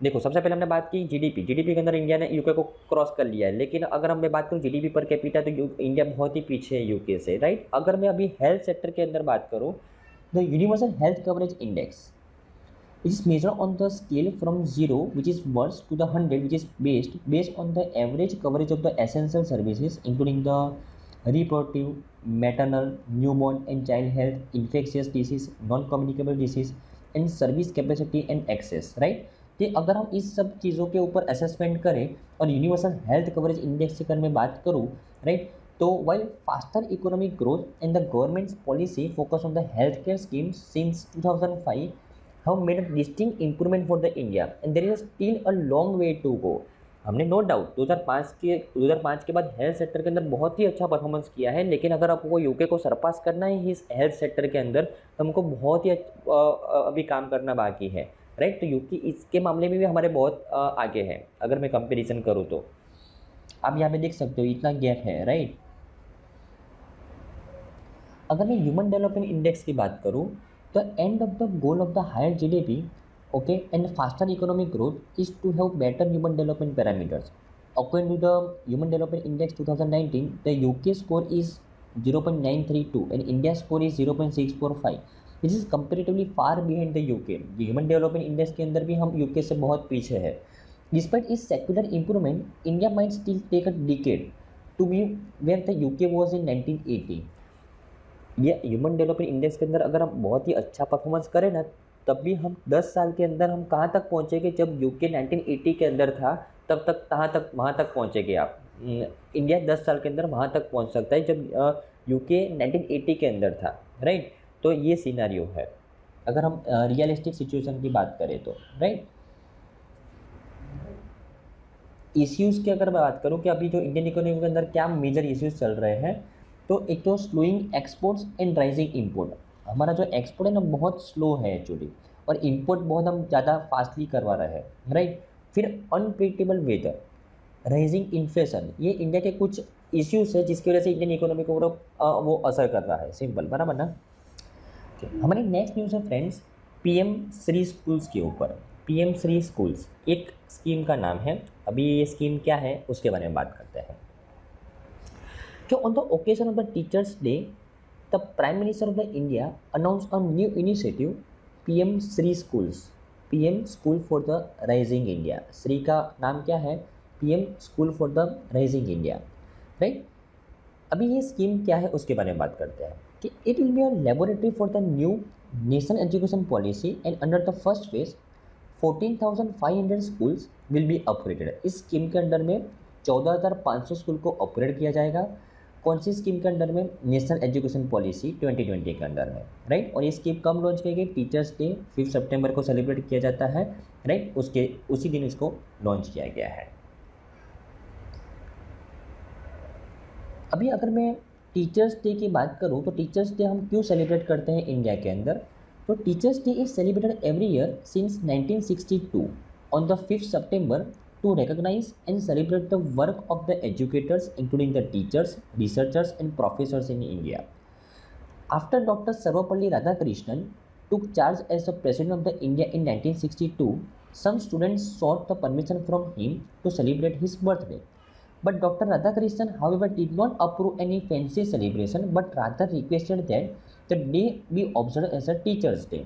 देखो, सबसे पहले हमने बात की जीडीपी जीडीपी के अंदर इंडिया ने यूके को क्रॉस कर लिया है, लेकिन अगर हम बात करूँ जीडीपी पर कैपिटा तो इंडिया बहुत ही पीछे है यूके से राइट अगर मैं अभी हेल्थ सेक्टर के अंदर बात करूँ the universal health coverage index which is measured on the scale from 0 which is worst to the 100 which is based based on the average coverage of the essential services including the reproductive maternal newborn and child health infectious disease non communicable disease and service capacity and access right कि अगर हम इस सब चीज़ों के ऊपर असेसमेंट करें और यूनिवर्सल हेल्थ कवरेज इंडेक्स की अगर मैं बात करूँ राइट तो while faster economic growth and the government's policy focus on the health care scheme since 2005 have made a distinct improvement for the India. And there is still a long way to go. हमने नो डाउट 2005 के 2005 के बाद हेल्थ सेक्टर के अंदर बहुत ही अच्छा परफॉर्मेंस किया है, लेकिन अगर आपको यूके को सरपास करना है इस हेल्थ सेक्टर के अंदर तो हमको बहुत ही अभी काम करना बाकी है। राइट तो यूके इसके मामले में भी हमारे बहुत आगे हैं, अगर मैं कंपेरिजन करूँ तो। आप यहाँ पे देख सकते हो इतना गैप है राइट अगर मैं ह्यूमन डेवलपमेंट इंडेक्स की बात करूँ The end of the goal of the higher GDP, okay, and faster economic growth is to have better human development parameters. According to the Human Development Index 2019, the UK score is 0.932 and India score is 0.645. This is comparatively far behind the UK. Human development index के अंदर भी हम यूके से बहुत पीछे है Despite its secular improvement, India might still take a decade to be where the UK was in 1980. ये ह्यूमन डेवलपमेंट इंडेक्स के अंदर अगर हम बहुत ही अच्छा परफॉर्मेंस करें ना, तब भी हम 10 साल के अंदर हम कहाँ तक पहुँचेंगे? जब यूके 1980 के अंदर था, तब तक कहाँ तक, वहाँ तक पहुँचेंगे आप? इंडिया 10 साल के अंदर वहाँ तक पहुँच सकता है, जब यूके 1980 के अंदर था राइट तो ये सीनारियो है। अगर हम रियलिस्टिक सिचुएशन की बात करें तो राइट इश्यूज़ की अगर मैं बात करूँ कि अभी जो इंडियन इकोनॉमी के अंदर क्या मेजर इश्यूज़ चल रहे हैं तो एक तो slowing exports and rising import हमारा जो एक्सपोर्ट है ना, बहुत स्लो है एक्चुअली और इम्पोर्ट बहुत हम ज़्यादा फास्टली करवा रहे हैं राइट फिर अनप्रिडिक्टेबल वेदर राइजिंग इन्फ्लेशन ये इंडिया के कुछ इश्यूज़ है जिसकी वजह से इंडियन इकोनॉमी को वो असर कर रहा है। सिंपल बराबर ना? हमारी नेक्स्ट न्यूज़ है फ्रेंड्स पीएम श्री स्कूल्स के ऊपर। पीएम श्री स्कूल्स एक स्कीम का नाम है। अभी ये स्कीम क्या है, उसके बारे में बात करते हैं। कि on the occasion of the teachers day the prime minister of the India announce a new initiative PM Shri schools PM school for the rising India Shri का नाम क्या है PM school for the rising India right अभी ये स्कीम क्या है उसके बारे में बात करते हैं कि it will be a laboratory for the new national education policy and under the first phase 14,500 schools will be operated इस स्कीम के अंडर में 14,500 स्कूल को ऑपरेट किया जाएगा। कौन सी स्कीम के अंडर में? नेशनल एजुकेशन पॉलिसी 2020 के अंडर में राइट और ये स्कीम कब लॉन्च की गई? टीचर्स डे, फिफ्थ सितंबर को सेलिब्रेट किया जाता है राइट उसके, उसी दिन इसको लॉन्च किया गया है। अभी अगर मैं टीचर्स डे की बात करूँ तो टीचर्स डे हम क्यों सेलिब्रेट करते हैं इंडिया के अंदर? तो teachers day is celebrated every year since 1962 on the 5th September to recognize and celebrate the work of the educators including the teachers, researchers and professors in India. After Dr. Sarvapalli Radhakrishnan took charge as the president of the India in 1962, some students sought the permission from him to celebrate his birthday. But Dr. Radhakrishnan, however, did not approve any fancy celebration but rather requested that the day be observed as a teacher's day.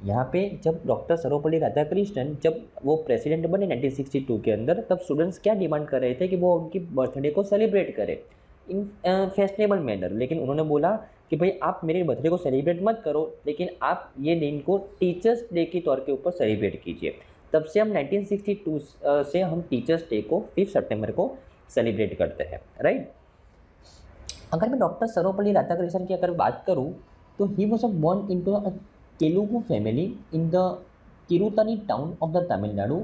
यहाँ पे जब डॉक्टर सर्वपल्ली राधाकृष्णन जब वो प्रेसिडेंट बने 1962 के अंदर, तब स्टूडेंट्स क्या डिमांड कर रहे थे कि वो उनकी बर्थडे को सेलिब्रेट करें? इन फैशनेबल मैनर लेकिन उन्होंने बोला कि भाई, आप मेरे बर्थडे को सेलिब्रेट मत करो, लेकिन आप ये दिन को टीचर्स डे के तौर के ऊपर सेलिब्रेट कीजिए। तब से हम 1962 से हम टीचर्स डे को फिफ्थ सितंबर को सेलिब्रेट करते हैं राइट अगर मैं डॉक्टर सर्वपल्ली राधाकृष्णन की अगर बात करूँ तो he was a born into Telugu family in the Kiruttani town of the Tamil Nadu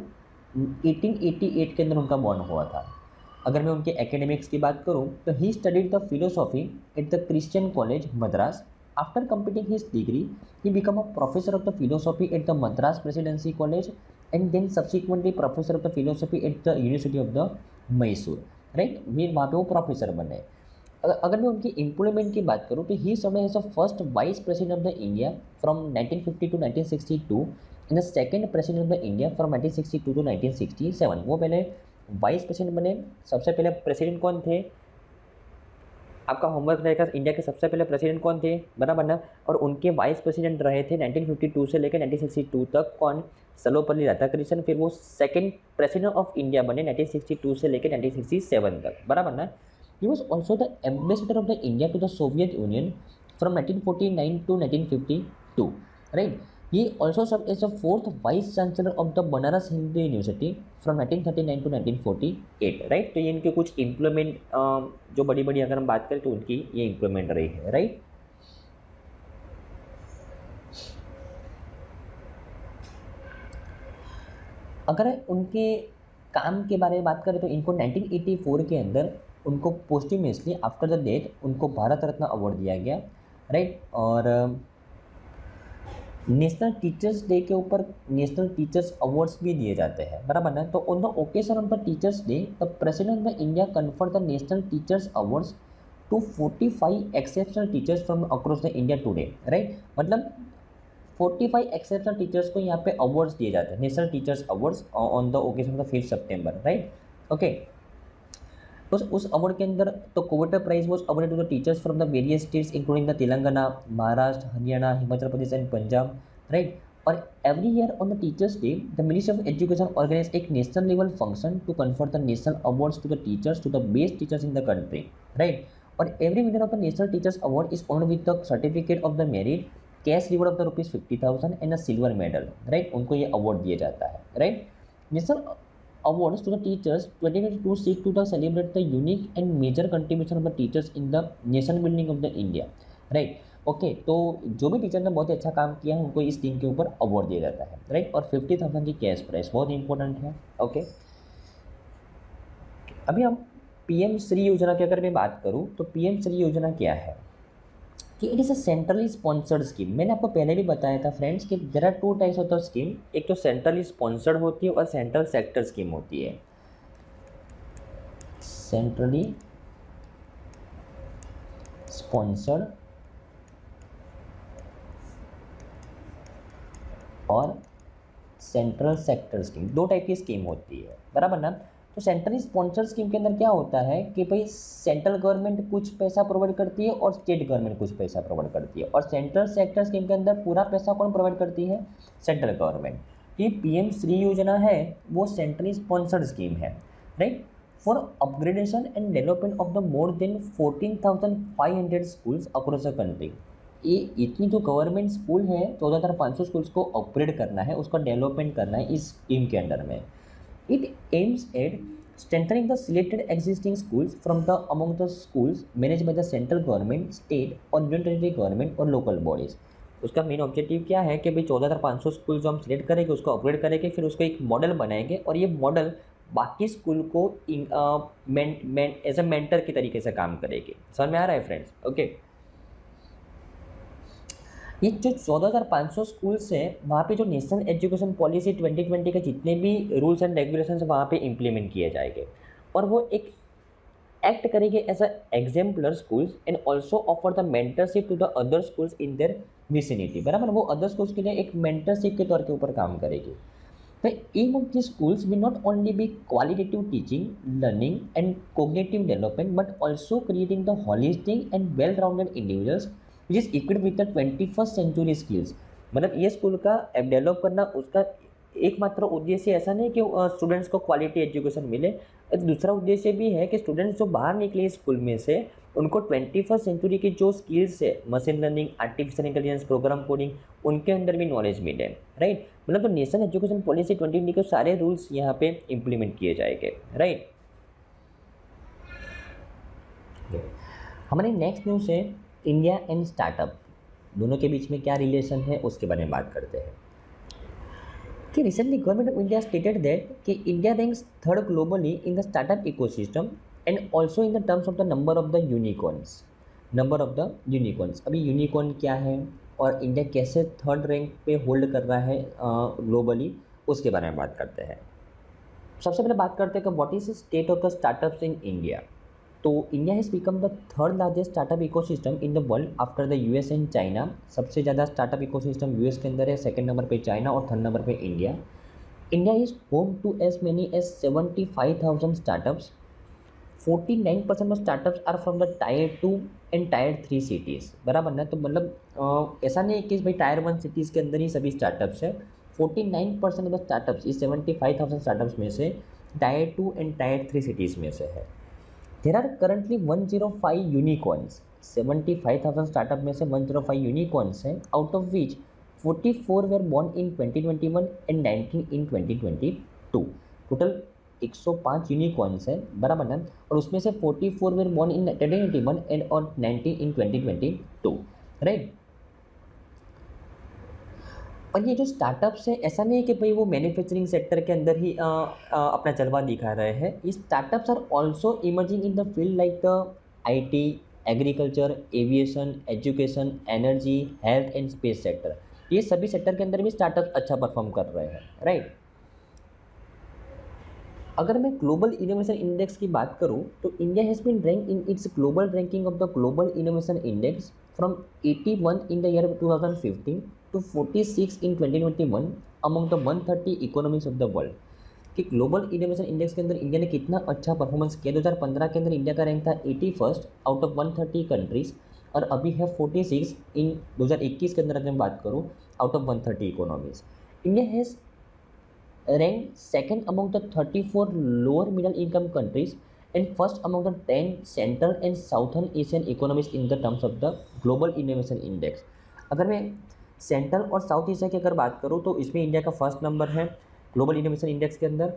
1888 के अंदर उनका बॉर्न हुआ था। अगर मैं उनके एकेडमिक्स की बात करूँ तो he studied the philosophy at the Christian college Madras after completing his degree he become a professor of the philosophy at the Madras presidency college and then subsequently professor of the philosophy at the university of the Mysore right फिर वहाँ पे वो प्रोफेसर बने अगर मैं उनकी एम्प्लॉयमेंट की बात करूँ तो ही समय as a first vice president of the India from 1950 to 1962 in the second president of the India from 1962 to 1967 वो पहले वाइस प्रेसिडेंट बने, सबसे पहले प्रेसिडेंट कौन थे? आपका होमवर्क रहेगा इंडिया के सबसे पहले प्रेसिडेंट कौन थे? बराबर ना और उनके वाइस प्रेसिडेंट रहे थे 1952 से लेकर 1962 तक कौन? सर्वपल्ली राधाकृष्णन, फिर वो सेकंड प्रेसिडेंट ऑफ़ इंडिया बने 1962 से लेकर 1967 तक। बराबर ना? He was also the ambassador of the India to the Soviet Union from 1949 to 1952. Right? He also served as the fourth vice chancellor of the Banaras Hindu University from 1939 to 1948. Right तो ये इनके कुछ इम्प्लॉयमेंट जो बड़ी बड़ी अगर हम बात करें तो उनकी ये इम्प्लॉयमेंट रही है राइट अगर उनके काम के बारे में बात करें तो इनको 1984 के अंदर उनको पोस्टिमेसली आफ्टर द डेथ उनको भारत रत्न अवार्ड दिया गया राइट और नेशनल टीचर्स डे के ऊपर नेशनल टीचर्स अवार्ड्स भी दिए जाते हैं, बराबर ना? तो on the occasion of the teachers day the president of the India confer the national teachers awards to forty five exceptional teachers from across the India today right मतलब फोर्टी फाइव एक्सेप्शनल टीचर्स को यहाँ पे अवार्ड्स दिए जाते हैं national teachers awards on the occasion of the fifth September right okay उस उस अवार्ड के अंदर तो कोविटर prize was award to the teachers from the various states including the Telangana Maharashtra Haryana Himachal Pradesh and Punjab right और every year on the teachers day the ministry of education organise एक national level function to confer the national awards to the teachers to the best teachers in the country right और every winner of the national teachers award is on with the certificate of the merit cash reward of the rupees fifty thousand and a silver medal right उनको ये अवार्ड दिया जाता है right national awards to the teachers 2022 seek to the celebrate the unique and major contribution of the teachers in the nation building of the India right okay okay, तो जो भी टीचर ने बहुत ही अच्छा काम किया है उनको इस दिन के ऊपर अवार्ड दिया जाता है राइट और फिफ्टी थाउज़ेंड की कैश प्राइस बहुत इंपॉर्टेंट है ओके okay? अभी हम पीएम श्री योजना की अगर मैं बात करूँ तो पीएम श्री योजना क्या है कि it is a centrally sponsored scheme मैंने आपको पहले भी बताया था फ्रेंड्स कि there are two types of the scheme एक तो सेंट्रली स्पॉन्सर्ड होती है और सेंट्रल सेक्टर स्कीम होती है. सेंट्रली स्पॉन्सर्ड और सेंट्रल सेक्टर स्कीम दो टाइप की स्कीम होती है. बराबर ना? तो सेंट्रल स्पॉन्सर स्कीम के अंदर क्या होता है कि भाई सेंट्रल गवर्नमेंट कुछ पैसा प्रोवाइड करती है और स्टेट गवर्नमेंट कुछ पैसा प्रोवाइड करती है। और सेंट्रल सेक्टर स्कीम के अंदर पूरा पैसा कौन प्रोवाइड करती है? सेंट्रल गवर्नमेंट ये पीएम श्री योजना है, वो सेंट्रली स्पॉन्सर्ड स्कीम है right for upgradation and development of the more than fourteen thousand five hundred schools across the country ये इतनी जो गवर्नमेंट स्कूल है, चौदह हज़ार पाँच सौ स्कूल्स को अपग्रेड करना है, उसका डेवलपमेंट करना है इस स्कीम के अंडर में। It aims at strengthening the selected existing schools from the among the schools managed by the central government, state और union territory government और local bodies. उसका मेन ऑब्जेक्टिव क्या है कि भाई चौदह हज़ार पाँच सौ स्कूल जो हम सिलेक्ट करेंगे उसको अपग्रेड करेंगे फिर उसको एक मॉडल बनाएँगे और ये मॉडल बाकी स्कूल को एज ए मेंटर के तरीके से काम करेगी समझ में आ रहा है फ्रेंड्स ओके okay? ये जो चौदह हज़ार पाँच सौ स्कूल्स हैं, वहाँ पे जो national education policy twenty twenty के जितने भी रूल्स एंड रेगुलेशन वहाँ पे इम्प्लीमेंट किए जाएँगे। और वो एक एक्ट करेंगे as a exemplar schools and also offer the mentorship to the other schools in their vicinity बराबर? वो अदर स्कूल्स के लिए एक मेंटरशिप के तौर के ऊपर काम करेगी। तो aim of the schools will not only be qualitative teaching learning and cognitive development but also creating the holistic and well rounded individuals which is equipped with the twenty first century skills मतलब ये स्कूल का डेवलप करना, उसका एकमात्र उद्देश्य ऐसा नहीं कि स्टूडेंट्स को क्वालिटी एजुकेशन मिले। दूसरा उद्देश्य भी है कि स्टूडेंट्स जो बाहर निकले स्कूल में से, उनको ट्वेंटी फ़र्स्ट सेंचुरी की जो स्किल्स है machine learning artificial intelligence program coding उनके अंदर भी नॉलेज मिले राइट मतलब तो नेशनल एजुकेशन पॉलिसी ट्वेंटी के सारे रूल्स यहाँ पे इम्प्लीमेंट किए जाएँगे राइट हमारे नेक्स्ट न्यूज़ है इंडिया एंड स्टार्टअप दोनों के बीच में क्या रिलेशन है, उसके बारे में बात करते हैं। कि recently government of India stated that कि India ranks third globally in the startup ecosystem and also in the terms of the number of the unicorns number of the unicorns अभी यूनिकॉर्न क्या है और इंडिया कैसे थर्ड रैंक पे होल्ड कर रहा है ग्लोबली उसके बारे में बात करते हैं। सबसे पहले बात करते हैं कि what is state of the startups in India तो India has become the third largest startup ecosystem in the world after the US and China सबसे ज़्यादा स्टार्टअप इकोसिस्टम यूएस के अंदर है सेकंड नंबर पे चाइना और थर्ड नंबर पे India India is home to as many as seventy five thousand startups forty nine percent of startups are from the tier two and tier three cities बराबर ना? तो मतलब ऐसा नहीं है कि भाई टायर वन सिटीज़ के अंदर ही सभी स्टार्टअप्स है. Forty nine percent of startups इस सेवेंटी फाइव थाउज़ेंड स्टार्टअप्स में से tier two and tier three cities में से है। There are currently 105 unicorns 75,000 startup में से 105 यूनिकॉर्न्स हैं out of which 44 were born in 2021 and 19 in 2022 total 105 unicorns हैं बराबर ना? और उसमें से 44 वेर बॉर्न इन 2021 एंड और 19 इन 2022 राइट और ये जो स्टार्टअप्स है ऐसा नहीं है कि भाई वो मैन्युफैक्चरिंग सेक्टर के अंदर ही आ, आ, अपना जलवा दिखा रहे हैं। ये startups are also emerging in the field like the IT agriculture aviation education energy health and space sector ये सभी सेक्टर के अंदर भी स्टार्टअप अच्छा परफॉर्म कर रहे हैं राइट अगर मैं ग्लोबल इनोवेशन इंडेक्स की बात करूँ तो India has been rank in its global ranking of the global innovation index from 81 in the year 2015 to 46 in 2021 among the 130 economies of the world कि ग्लोबल इनोवेशन इंडेक्स के अंदर इंडिया ने कितना अच्छा परफॉर्मेंस किया? 2015 के अंदर इंडिया का रैंक था eighty first out of 130 countries और अभी है फोर्टी सिक्स इन दो हज़ार इक्कीस के अंदर अगर मैं बात करूँ out of one thirty economies India has rank second among the thirty four lower middle income countries and first among the ten central and southern Asian economies in the terms of the global innovation index अगर मैं सेंट्रल और साउथ एशिया की अगर बात करूँ तो इसमें इंडिया का फ़र्स्ट नंबर है ग्लोबल इनोवेशन इंडेक्स के अंदर।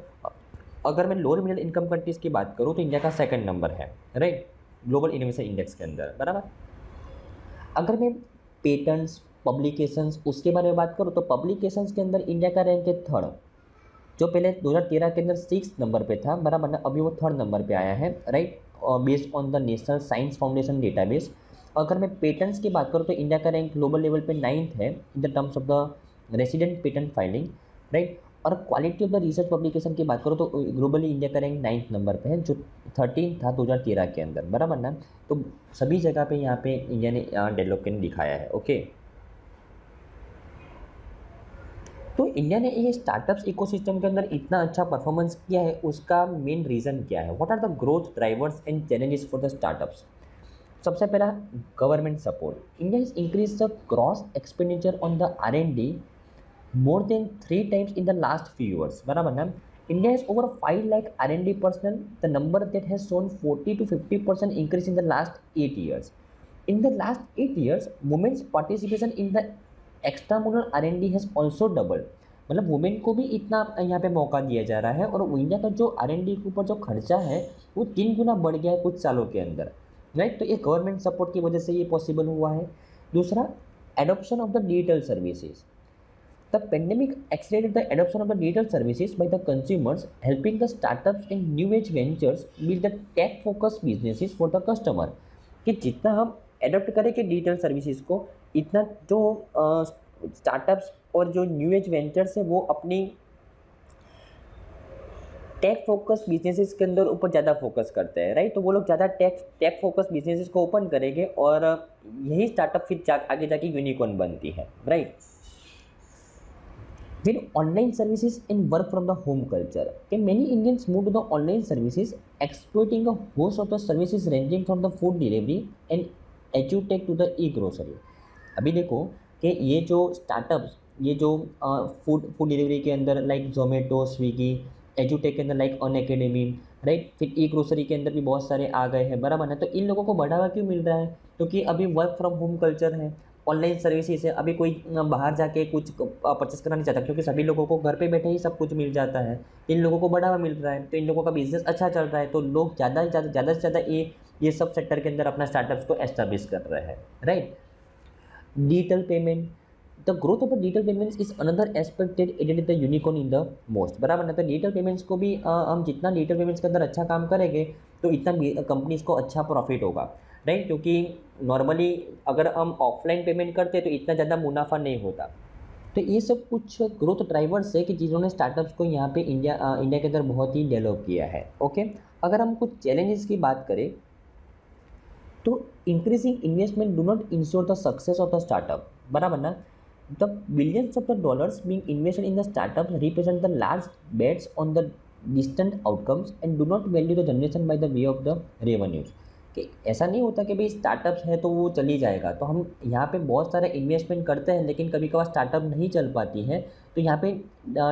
अगर मैं लोअर मिडिल इनकम कंट्रीज़ की बात करूँ तो इंडिया का सेकंड नंबर है राइट ग्लोबल इनोवेशन इंडेक्स के अंदर, बराबर? अगर मैं पेटेंट्स पब्लिकेशंस उसके बारे में बात करूँ तो पब्लिकेशंस के अंदर इंडिया का रैंक है थर्ड जो पहले 2013 के अंदर सिक्स नंबर पे था, बराबर ना, अभी वो थर्ड नंबर पे आया है right based on the national science foundation database अगर मैं पेटेंट्स की बात करूँ तो इंडिया का रैंक ग्लोबल लेवल पे नाइन्थ है in the terms of the resident patent filing right और quality of the research publication की बात करो तो ग्लोबली इंडिया का रैंक नाइन्थ नंबर पे है, जो थर्टीन था 2013 के अंदर, बराबर ना? तो सभी जगह पे यहाँ पे इंडिया ने डेवलपमेंट दिखाया है ओके तो इंडिया ने ये स्टार्टअप्स इकोसिस्टम के अंदर इतना अच्छा परफॉर्मेंस किया है, उसका मेन रीज़न क्या है? What are the growth drivers and challenges for the startups सबसे पहला government support India is increase the gross expenditure on the R and D more than three times in the last few years बराबर ना? India is over five lakh R N D personnel the number that has seen forty two fifty percent increase in the last eight years in the last eight years women's participation in the extramural R and D has also double मतलब वुमेन को भी इतना यहाँ पे मौका दिया जा रहा है और इंडिया का जो आर एन डी के ऊपर जो खर्चा है, वो तीन गुना बढ़ गया है कुछ सालों के अंदर। राइट तो ये गवर्नमेंट सपोर्ट की वजह से ये पॉसिबल हुआ है। दूसरा adoption of the digital services the pandemic accelerated the adoption of the digital services by the consumers helping the startup and new age ventures with the tech focus businesses for the customer कि जितना हम एडोप्ट करेंगे डिजिटल सर्विसेज़ को इतना जो स्टार्टअप्स uh, और जो न्यू एज वेंचर्स है वो अपनी टेक फोकस बिजनेसेस के अंदर ऊपर ज़्यादा फोकस करते हैं राइट तो वो लोग ज़्यादा टेक टेक फोकस बिजनेसेस को ओपन करेंगे और यही स्टार्टअप फिर जा, आगे जाके यूनिकॉर्न बनती है राइट फिर online services and work from the home culture के many Indians move to the online services exploiting a host of the services ranging from the food delivery and H U tech to the e grocery अभी देखो कि ये जो स्टार्टअप ये जो फ़ूड फ़ूड डिलीवरी के अंदर लाइक जोमेटो स्विगी एजुटेक के अंदर लाइक अन अकेडमी राइट फिर ई ग्रोसरी के अंदर भी बहुत सारे आ गए हैं, बराबर है तो इन लोगों को बढ़ावा क्यों मिल रहा है? क्योंकि तो अभी वर्क फ्रॉम होम कल्चर है ऑनलाइन सर्विसेज़ है, अभी कोई बाहर जाके कुछ परचेस करना नहीं चाहता, क्योंकि सभी लोगों को घर पे बैठे ही सब कुछ मिल जाता है। इन लोगों को बढ़ावा मिल रहा है तो इन लोगों का बिज़नेस अच्छा चल रहा है तो लोग ज़्यादा से ज़्यादा ज़्यादा से ज़्यादा ये ये सब सेक्टर के अंदर अपना स्टार्टअप्स को एस्टेब्लिश कर रहे हैं right digital payment the growth of the digital payments is another expected aided the unicorn in the most बराबर ना? तो डिजिटल पेमेंट्स को भी आ, हम जितना डिजिटल पेमेंट्स के अंदर अच्छा काम करेंगे तो इतना कंपनीज़ को अच्छा प्रॉफिट होगा। राइट क्योंकि नॉर्मली अगर हम ऑफलाइन पेमेंट करते हैं तो इतना ज़्यादा मुनाफा नहीं होता। तो ये सब कुछ ग्रोथ ड्राइवर्स है कि जिन्होंने स्टार्टअप्स को यहाँ पे इंडिया आ, इंडिया के अंदर बहुत ही डेवलप किया है। ओके अगर हम कुछ चैलेंजेस की बात करें तो increasing investment do not ensure the success of the startup बराबर ना? The billions of the dollars being invested in the startup represent the large bets on the distant outcomes and do not value the generation by the way of the revenues कि ऐसा नहीं होता कि भाई स्टार्टअप्स है तो वो चली जाएगा। तो हम यहाँ पे बहुत सारे इन्वेस्टमेंट करते हैं, लेकिन कभी कभार स्टार्टअप नहीं चल पाती है। तो यहाँ पे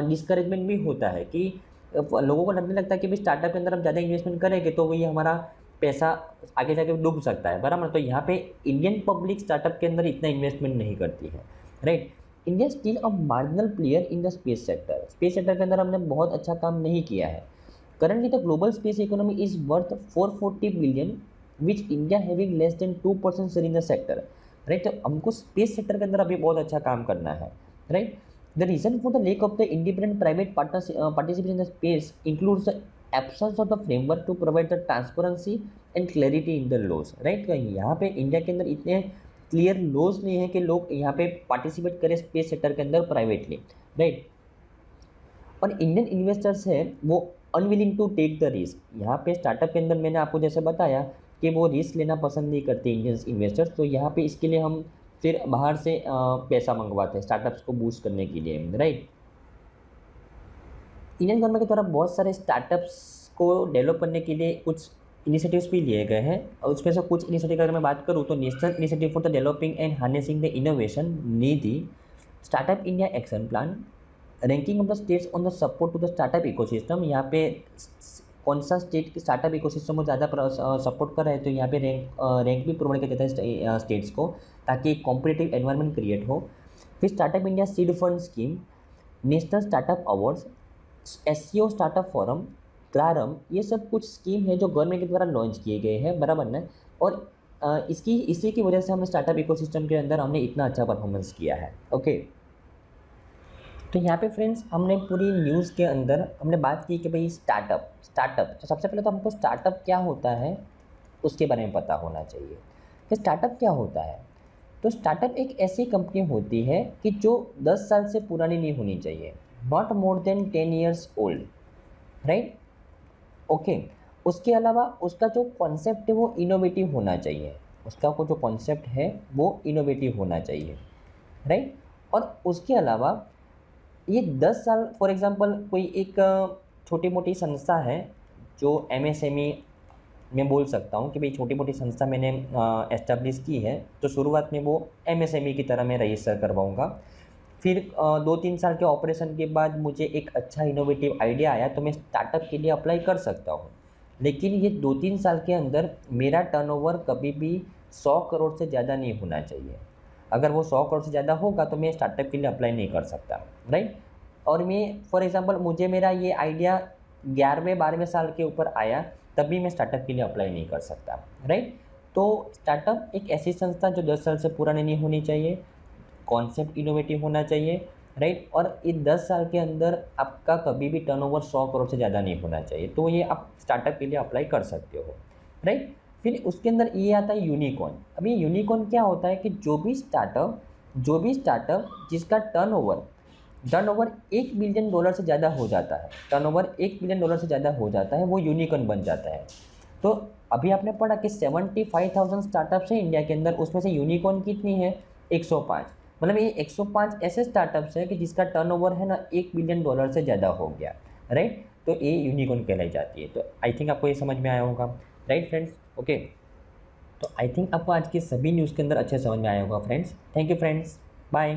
डिस्करेजमेंट भी होता है कि लोगों को लगने लगता है कि भाई स्टार्टअप के अंदर हम ज़्यादा इन्वेस्टमेंट करेंगे तो वही हमारा पैसा आगे जाके डूब सकता है। बराबर? तो यहाँ पे इंडियन पब्लिक स्टार्टअप के अंदर इतना इन्वेस्टमेंट नहीं करती है। Right India still a marginal player in the space sector space sector के अंदर हमने बहुत अच्छा काम नहीं किया है। Currently the global space economy is worth 440 billion which India having less than two percent share in the sector right तो हमको स्पेस सेक्टर के अंदर अभी बहुत अच्छा काम करना है। Right the reason for the lack of the independent private participation in the space includes the absence of the framework to provide the transparency and clarity in the laws right यहाँ पे इंडिया के अंदर इतने क्लियर लॉज नहीं है कि लोग यहाँ पे पार्टिसिपेट करें स्पेस सेक्टर के अंदर प्राइवेटली राइट और इंडियन इन्वेस्टर्स हैं, वो unwilling to take the risk यहाँ पे स्टार्टअप के अंदर मैंने आपको जैसे बताया कि वो रिस्क लेना पसंद नहीं करते इंडियन इन्वेस्टर्स तो यहाँ पे इसके लिए हम फिर बाहर से पैसा मंगवाते हैं स्टार्टअप्स को बूस्ट करने के लिए राइट इंडियन गवर्नमेंट के द्वारा बहुत सारे स्टार्टअप्स को डेवलप करने के लिए कुछ इनिशिएटिव्स भी लिए गए हैं। और उसमें से कुछ इनिशिएटिव अगर मैं बात करूँ तो national initiative for the developing and harnessing the innovation Niti startup India action plan ranking of the states on the support to the startup ecosystem यहाँ पे कौन सा स्टेट स्टार्टअप इकोसिस्टम को ज़्यादा सपोर्ट कर रहे हैं तो यहाँ पे रैंक रैंक भी प्रोवाइड किया जाता है स्टेट्स को, ताकि एक कॉम्पिटेटिव एनवायरनमेंट क्रिएट हो। फिर startup India seed fund scheme national startup awards SCO startup forum Prarambh, ये सब कुछ स्कीम है जो गवर्नमेंट के द्वारा लॉन्च किए गए हैं, बराबर ना? और इसकी, इसी की वजह से हमने स्टार्टअप इकोसिस्टम के अंदर हमने इतना अच्छा परफॉर्मेंस किया है ओके तो यहाँ पे फ्रेंड्स हमने पूरी न्यूज़ के अंदर हमने बात की कि भाई स्टार्टअप स्टार्टअप तो सबसे पहले तो हमको स्टार्टअप क्या होता है, उसके बारे में पता होना चाहिए। कि स्टार्टअप क्या होता है? तो स्टार्टअप एक ऐसी कंपनी होती है कि जो 10 साल से पुरानी नहीं होनी चाहिए not more than ten years old right okay उसके अलावा उसका जो कॉन्सेप्ट है वो इनोवेटिव होना चाहिए। उसका को जो कॉन्सेप्ट है वो इनोवेटिव होना चाहिए। राइट और उसके अलावा ये दस साल फॉर एग्ज़ाम्पल कोई एक छोटी मोटी संस्था है जो एम एस एम ई मैं बोल सकता हूँ कि भाई छोटी मोटी संस्था मैंने एस्टेब्लिश की है तो शुरुआत में वो एम एस एम ई की तरह मैं रजिस्टर करवाऊँगा। फिर दो तीन साल के ऑपरेशन के बाद मुझे एक अच्छा इनोवेटिव आइडिया आया तो मैं स्टार्टअप के लिए अप्लाई कर सकता हूँ। लेकिन ये दो तीन साल के अंदर मेरा टर्नओवर कभी भी सौ करोड़ से ज़्यादा नहीं होना चाहिए। अगर वो सौ करोड़ से ज़्यादा होगा तो मैं स्टार्टअप के लिए अप्लाई नहीं कर सकता राइट और मैं फॉर एग्ज़ाम्पल मुझे मेरा ये आइडिया ग्यारहवें, बारहवें साल के ऊपर आया, तब भी मैं स्टार्टअप के लिए अप्लाई नहीं कर सकता राइट तो स्टार्टअप एक ऐसी संस्था जो दस साल से पुरानी नहीं होनी चाहिए। कॉन्सेप्ट इनोवेटिव होना चाहिए राइट और ये दस साल के अंदर आपका कभी भी टर्नओवर सौ करोड़ से ज़्यादा नहीं होना चाहिए। तो ये आप स्टार्टअप के लिए अप्लाई कर सकते हो राइट फिर उसके अंदर ये आता है यूनिकॉर्न अब ये यूनिकॉर्न क्या होता है कि जो भी स्टार्टअप जो भी स्टार्टअप जिसका टर्नओवर टर्नओवर एक बिलियन डॉलर से ज़्यादा हो जाता है टर्नओवर एक बिलियन डॉलर से ज़्यादा हो जाता है, वो यूनिकॉर्न बन जाता है। तो अभी आपने पढ़ा कि सेवेंटी फाइव थाउज़ेंड स्टार्टअप्स हैं इंडिया के अंदर, उसमें से यूनिकॉर्न कितनी है? एक सौ पाँच। मतलब ये 105 ऐसे स्टार्टअप्स है कि जिसका टर्नओवर है ना एक बिलियन डॉलर से ज़्यादा हो गया राइट तो ये यूनिकॉर्न कहलाई जाती है। तो आई थिंक आपको ये समझ में आया होगा राइट फ्रेंड्स ओके तो आई थिंक आपको आज के सभी न्यूज़ के अंदर अच्छे समझ में आया होगा friends thank you friends bye